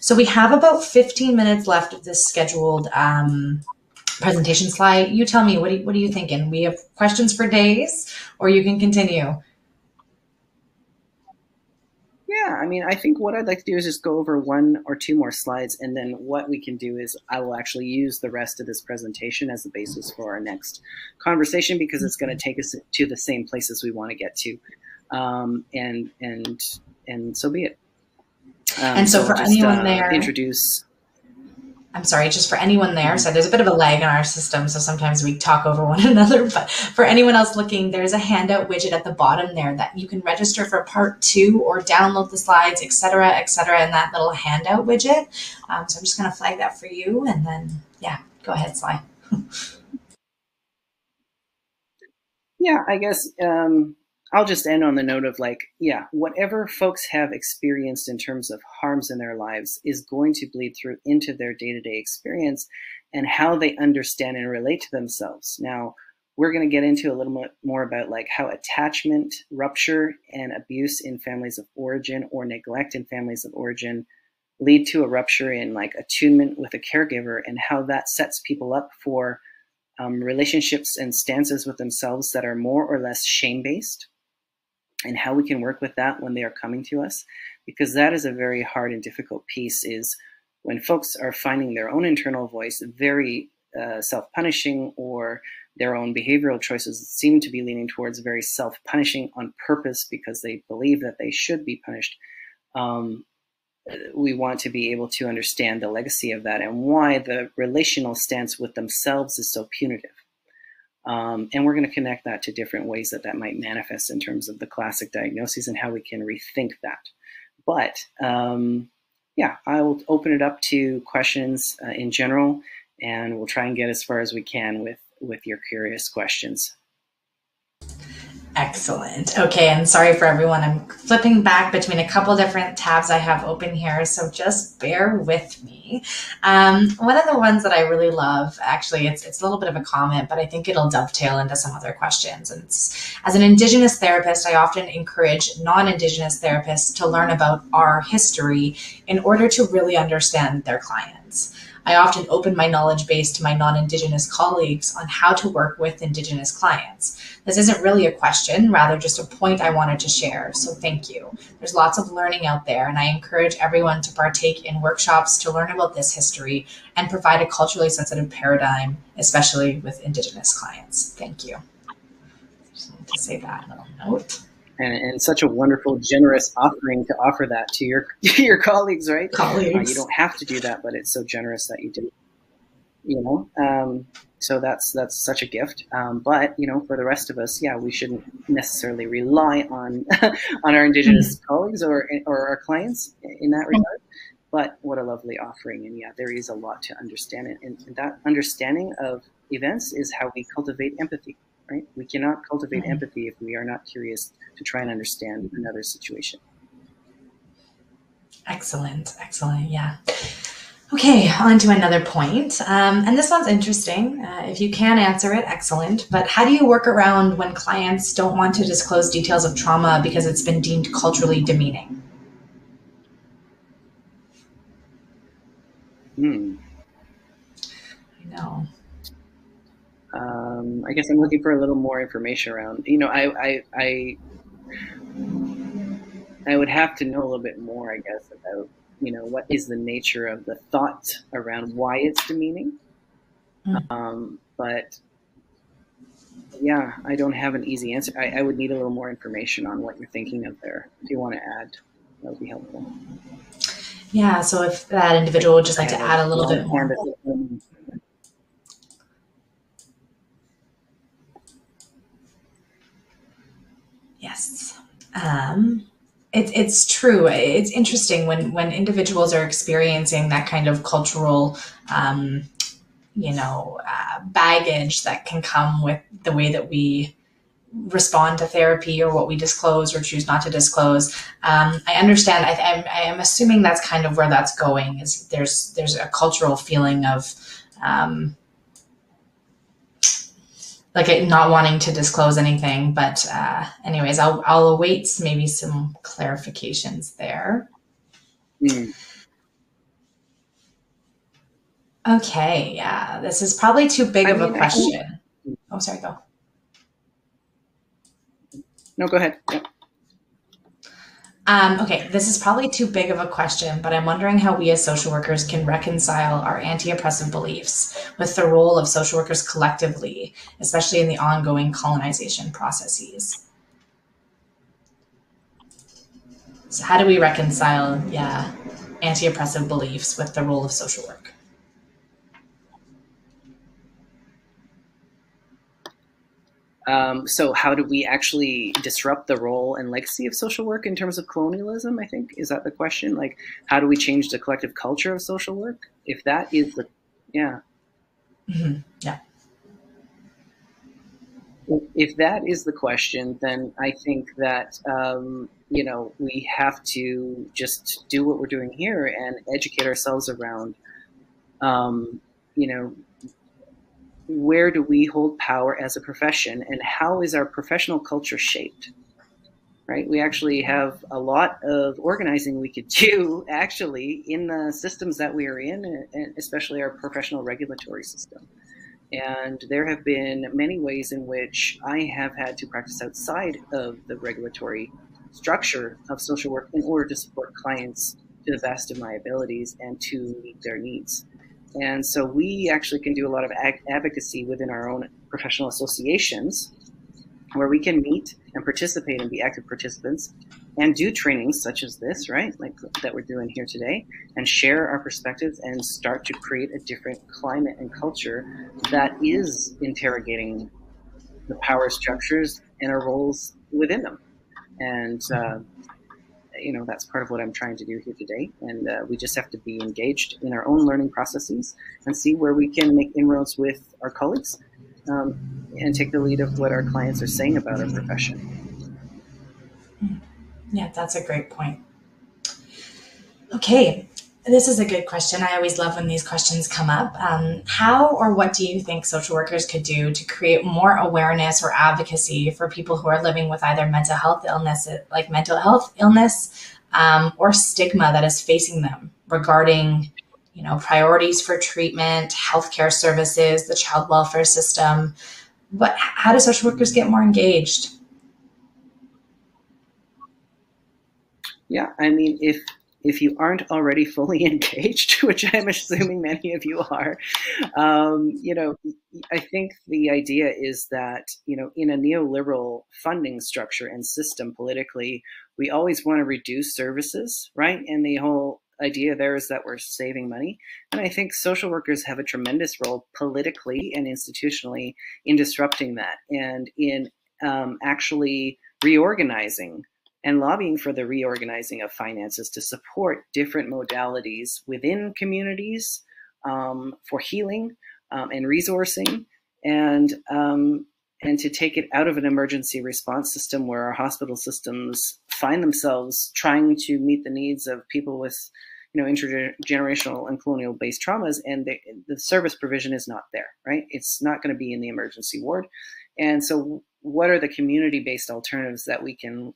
So we have about 15 minutes left of this scheduled um, presentation slide. You tell me, what, what are you thinking? We have questions for days or you can continue. Yeah, I mean, I think what I'd like to do is just go over one or two more slides, and then what we can do is I will actually use the rest of this presentation as the basis for our next conversation because it's going to take us to the same places we want to get to, um, and and and so be it. Um, and so, so for just, anyone uh, there, introduce. I'm sorry, just for anyone there. So there's a bit of a lag in our system, so sometimes we talk over one another. But for anyone else looking, there's a handout widget at the bottom there that you can register for part two or download the slides, etc., etc., in that little handout widget. Um, so I'm just going to flag that for you, and then yeah, go ahead, Sly. yeah, I guess um, I'll just end on the note of like, yeah, whatever folks have experienced in terms of harms in their lives is going to bleed through into their day to day experience and how they understand and relate to themselves. Now, we're going to get into a little bit more about like how attachment, rupture, and abuse in families of origin or neglect in families of origin lead to a rupture in like attunement with a caregiver and how that sets people up for um, relationships and stances with themselves that are more or less shame based and how we can work with that when they are coming to us because that is a very hard and difficult piece is when folks are finding their own internal voice very uh, self-punishing or their own behavioral choices seem to be leaning towards very self-punishing on purpose because they believe that they should be punished um, we want to be able to understand the legacy of that and why the relational stance with themselves is so punitive um, and we're going to connect that to different ways that that might manifest in terms of the classic diagnoses and how we can rethink that. But um, yeah, I will open it up to questions uh, in general, and we'll try and get as far as we can with with your curious questions. Excellent. Okay, and sorry for everyone. I'm flipping back between a couple different tabs I have open here, so just bear with me. Um, one of the ones that I really love, actually, it's it's a little bit of a comment, but I think it'll dovetail into some other questions. And as an Indigenous therapist, I often encourage non-Indigenous therapists to learn about our history in order to really understand their clients. I often open my knowledge base to my non Indigenous colleagues on how to work with Indigenous clients. This isn't really a question, rather just a point I wanted to share. So thank you. There's lots of learning out there, and I encourage everyone to partake in workshops to learn about this history and provide a culturally sensitive paradigm, especially with Indigenous clients. Thank you. Just to say that little note and, and, such a wonderful, generous offering to offer that to your your colleagues, right? Colleagues. Uh, you don't have to do that, but it's so generous that you do. You know, um, so that's that's such a gift. Um, but you know, for the rest of us, yeah, we shouldn't necessarily rely on on our Indigenous mm-hmm. colleagues or or our clients in that regard. But what a lovely offering, and yeah, there is a lot to understand, and, and that understanding of events is how we cultivate empathy. Right? We cannot cultivate mm-hmm. empathy if we are not curious to try and understand another situation. Excellent, excellent, yeah. Okay, on to another point. Um, and this one's interesting. Uh, if you can answer it, excellent. But how do you work around when clients don't want to disclose details of trauma because it's been deemed culturally demeaning? Hmm. I know. Um, I guess I'm looking for a little more information around. You know, I, I, I, I would have to know a little bit more, I guess, about you know, what is the nature of the thought around why it's demeaning? Mm. Um, but yeah, I don't have an easy answer. I, I, would need a little more information on what you're thinking of there. If you want to add, that would be helpful. Yeah, so if that individual would just like to add a little bit more. Yes. Um, it's it's true. It's interesting when when individuals are experiencing that kind of cultural, um, you know, uh, baggage that can come with the way that we respond to therapy or what we disclose or choose not to disclose. Um, I understand. I, I'm, I'm assuming that's kind of where that's going. Is there's there's a cultural feeling of um, like not wanting to disclose anything. But uh, anyways, I'll I'll await maybe some clarifications there. Mm. Okay, yeah, this is probably too big I of mean, a question. Can... Oh, sorry, go. No, go ahead. Yeah. Um, okay, this is probably too big of a question, but I'm wondering how we as social workers can reconcile our anti oppressive beliefs with the role of social workers collectively, especially in the ongoing colonization processes. So, how do we reconcile, yeah, anti oppressive beliefs with the role of social work? Um, so how do we actually disrupt the role and legacy of social work in terms of colonialism? I think is that the question. Like, how do we change the collective culture of social work? If that is the, yeah, mm-hmm. yeah. If that is the question, then I think that um, you know we have to just do what we're doing here and educate ourselves around, um, you know, where do we hold power as a profession and how is our professional culture shaped? Right? We actually have a lot of organizing we could do actually in the systems that we are in, and especially our professional regulatory system. And there have been many ways in which I have had to practice outside of the regulatory structure of social work in order to support clients to the best of my abilities and to meet their needs. And so we actually can do a lot of ag- advocacy within our own professional associations where we can meet and participate and be active participants and do trainings such as this, right? Like that we're doing here today and share our perspectives and start to create a different climate and culture that is interrogating the power structures and our roles within them. And uh, you know that's part of what I'm trying to do here today. And uh, we just have to be engaged in our own learning processes and see where we can make inroads with our colleagues um, and take the lead of what our clients are saying about our profession. Yeah, that's a great point. Okay, this is a good question. I always love when these questions come up. Um, how or what do you think social workers could do to create more awareness or advocacy for people who are living with either mental health illness, like mental health illness, um, or stigma that is facing them regarding, you know, priorities for treatment, healthcare services, the child welfare system? But how do social workers get more engaged? Yeah, I mean, if if you aren't already fully engaged, which I'm assuming many of you are, um, you know, I think the idea is that, you know, in a neoliberal funding structure and system politically, we always want to reduce services, right? And the whole idea there is that we're saving money. And I think social workers have a tremendous role politically and institutionally in disrupting that and in um, actually reorganizing and lobbying for the reorganizing of finances to support different modalities within communities um, for healing um, and resourcing and um, and to take it out of an emergency response system where our hospital systems find themselves trying to meet the needs of people with you know intergenerational and colonial based traumas and the, the service provision is not there right? It's not going to be in the emergency ward. And so what are the community based alternatives that we can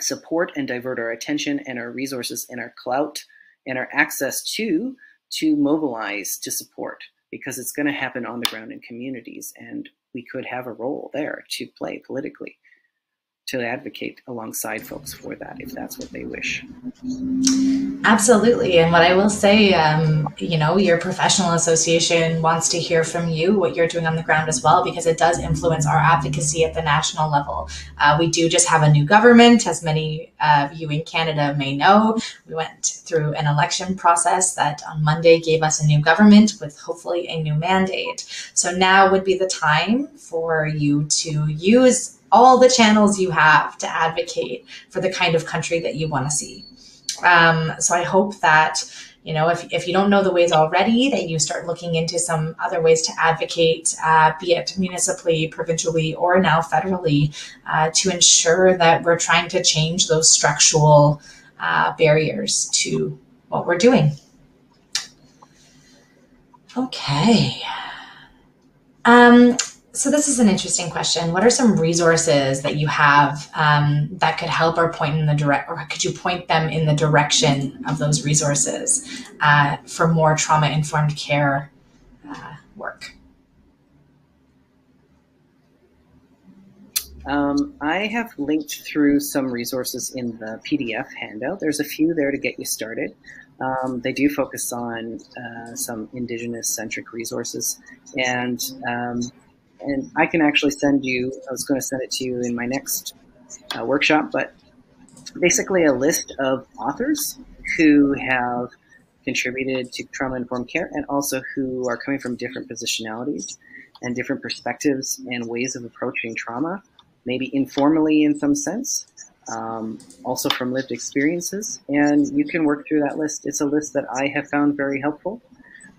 support and divert our attention and our resources and our clout and our access to to mobilize to support because it's going to happen on the ground in communities and we could have a role there to play politically to advocate alongside folks for that if that's what they wish. Absolutely. And what I will say, um, you know, your professional association wants to hear from you what you're doing on the ground as well, because it does influence our advocacy at the national level. Uh, we do just have a new government, as many of you in Canada may know. We went through an election process that on Monday gave us a new government with hopefully a new mandate. So now would be the time for you to use all the channels you have to advocate for the kind of country that you want to see. Um, so I hope that you know if, if you don't know the ways already that you start looking into some other ways to advocate uh, be it municipally provincially or now federally uh, to ensure that we're trying to change those structural uh, barriers to what we're doing okay um, so this is an interesting question. What are some resources that you have um, that could help or point in the direct, or could you point them in the direction of those resources uh, for more trauma informed care uh, work? Um, I have linked through some resources in the PDF handout. There's a few there to get you started. Um, they do focus on uh, some Indigenous centric resources and um, and I can actually send you. I was going to send it to you in my next uh, workshop, but basically a list of authors who have contributed to trauma informed care and also who are coming from different positionalities and different perspectives and ways of approaching trauma, maybe informally in some sense, um, also from lived experiences. And you can work through that list. It's a list that I have found very helpful.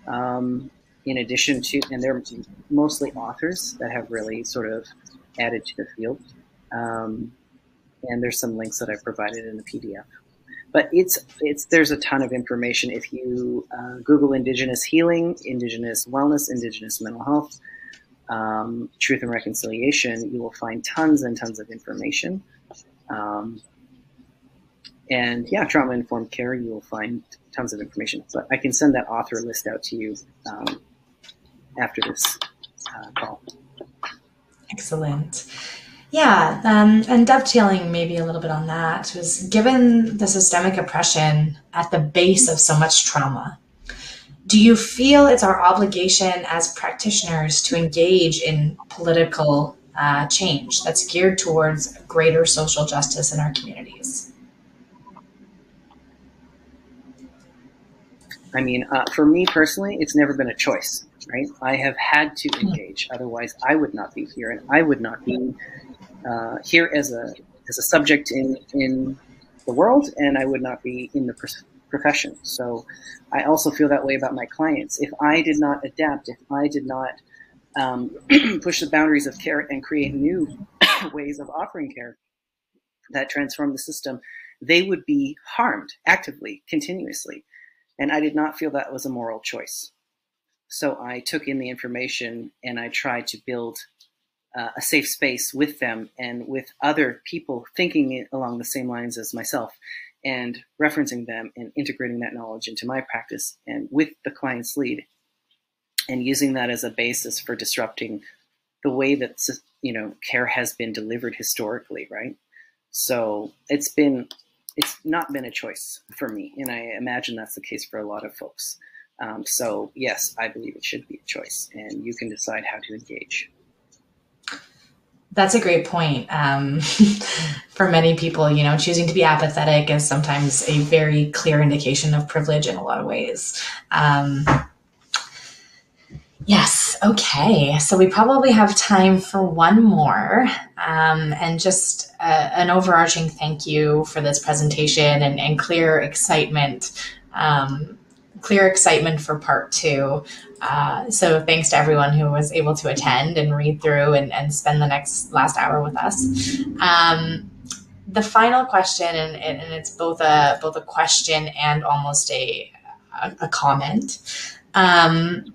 Um, in addition to, and they're mostly authors that have really sort of added to the field. Um, and there's some links that I've provided in the PDF. But it's it's there's a ton of information. If you uh, Google Indigenous healing, Indigenous wellness, Indigenous mental health, um, truth and reconciliation, you will find tons and tons of information. Um, and yeah, trauma informed care, you will find tons of information. But I can send that author list out to you um, after this uh, call. Excellent. Yeah, um, and dovetailing maybe a little bit on that was given the systemic oppression at the base of so much trauma, do you feel it's our obligation as practitioners to engage in political uh, change that's geared towards greater social justice in our communities? I mean, uh, for me personally, it's never been a choice right? I have had to hmm. engage, otherwise I would not be here, and I would not be uh, here as a as a subject in in the world, and I would not be in the profession. So, I also feel that way about my clients. If I did not adapt, if I did not um, push the boundaries of care and create new ways of offering care that transform the system, they would be harmed actively, continuously. And I did not feel that was a moral choice. So I took in the information and I tried to build uh, a safe space with them and with other people thinking along the same lines as myself and referencing them and integrating that knowledge into my practice and with the client's lead and using that as a basis for disrupting the way that you know care has been delivered historically right? So it's been it's not been a choice for me and i imagine that's the case for a lot of folks um, so yes, I believe it should be a choice, and you can decide how to engage. That's a great point. Um, for many people, you know, choosing to be apathetic is sometimes a very clear indication of privilege in a lot of ways. Um, yes. Okay. So we probably have time for one more. Um, and just uh, an overarching thank you for this presentation and, and clear excitement um, clear excitement for part two. Uh, so thanks to everyone who was able to attend and read through and, and spend the next last hour with us. Um, the final question, and, and, it's both a both a question and almost a a, a comment. Um,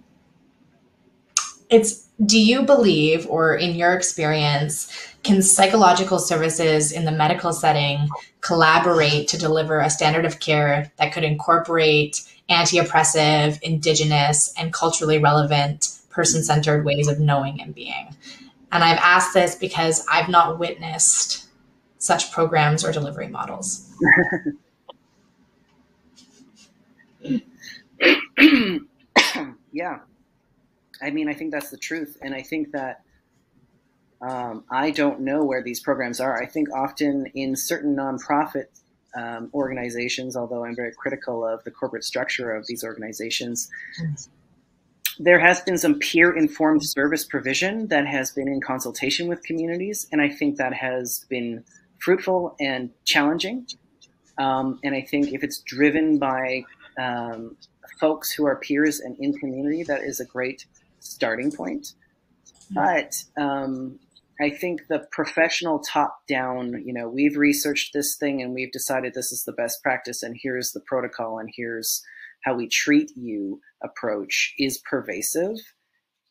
it's do you believe, or in your experience, can psychological services in the medical setting collaborate to deliver a standard of care that could incorporate anti oppressive, indigenous, and culturally relevant person centered ways of knowing and being. And I've asked this because I've not witnessed such programs or delivery models. yeah. I mean, I think that's the truth. And I think that um, I don't know where these programs are. I think often in certain nonprofit um, organizations, although I'm very critical of the corporate structure of these organizations. There has been some peer informed service provision that has been in consultation with communities, and I think that has been fruitful and challenging. Um, and I think if it's driven by um, folks who are peers and in community, that is a great starting point. But um, I think the professional top down, you know, we've researched this thing and we've decided this is the best practice and here's the protocol and here's how we treat you approach is pervasive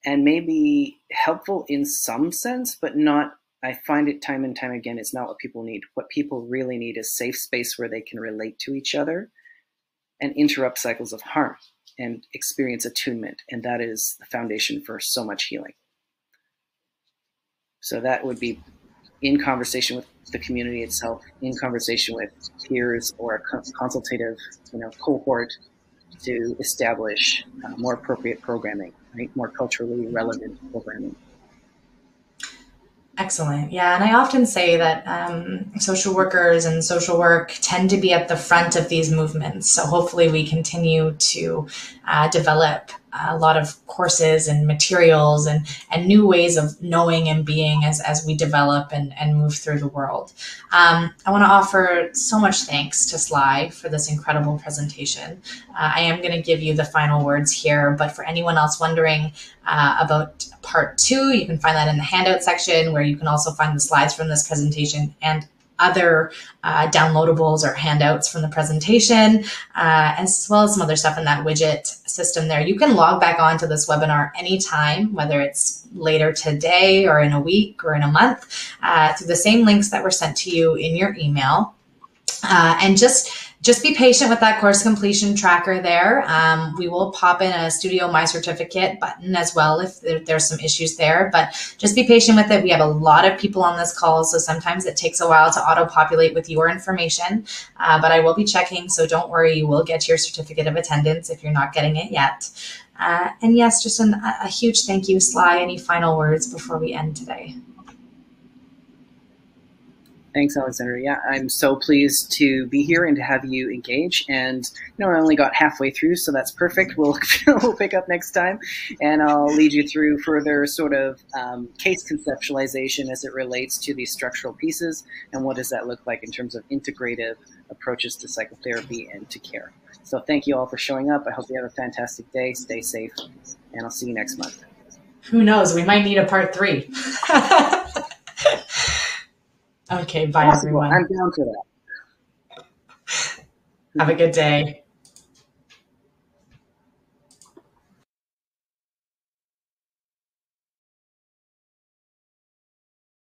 and maybe helpful in some sense, but not, I find it time and time again, it's not what people need. What people really need is safe space where they can relate to each other and interrupt cycles of harm and experience attunement. And that is the foundation for so much healing. So that would be in conversation with the community itself, in conversation with peers or a consultative, you know, cohort to establish uh, more appropriate programming, right? More culturally relevant programming. Excellent. Yeah. And I often say that um, social workers and social work tend to be at the front of these movements. So hopefully we continue to uh, develop a lot of courses and materials and, and new ways of knowing and being as, as we develop and, and move through the world. Um, I want to offer so much thanks to Sly for this incredible presentation. Uh, I am going to give you the final words here, but for anyone else wondering uh, about part two, you can find that in the handout section where you can also find the slides from this presentation and other uh, downloadables or handouts from the presentation, uh, as well as some other stuff in that widget system there. You can log back onto this webinar anytime, whether it's later today or in a week or in a month, uh, through the same links that were sent to you in your email. Uh, and just just be patient with that course completion tracker there. Um, we will pop in a Studio My Certificate button as well if there, there's some issues there, but just be patient with it. We have a lot of people on this call, so sometimes it takes a while to auto populate with your information, uh, but I will be checking, so don't worry, you will get your certificate of attendance if you're not getting it yet. Uh, and yes, just an, a huge thank you, Sly. Any final words before we end today? Thanks, Alexandra. Yeah, I'm so pleased to be here and to have you engage. And you know, I only got halfway through, so that's perfect. We'll we'll pick up next time, and I'll lead you through further sort of um, case conceptualization as it relates to these structural pieces and what does that look like in terms of integrative approaches to psychotherapy and to care. So thank you all for showing up. I hope you have a fantastic day. Stay safe, and I'll see you next month. Who knows? We might need a part three. Okay, bye Possible. everyone. I'm down for that. Have a good day.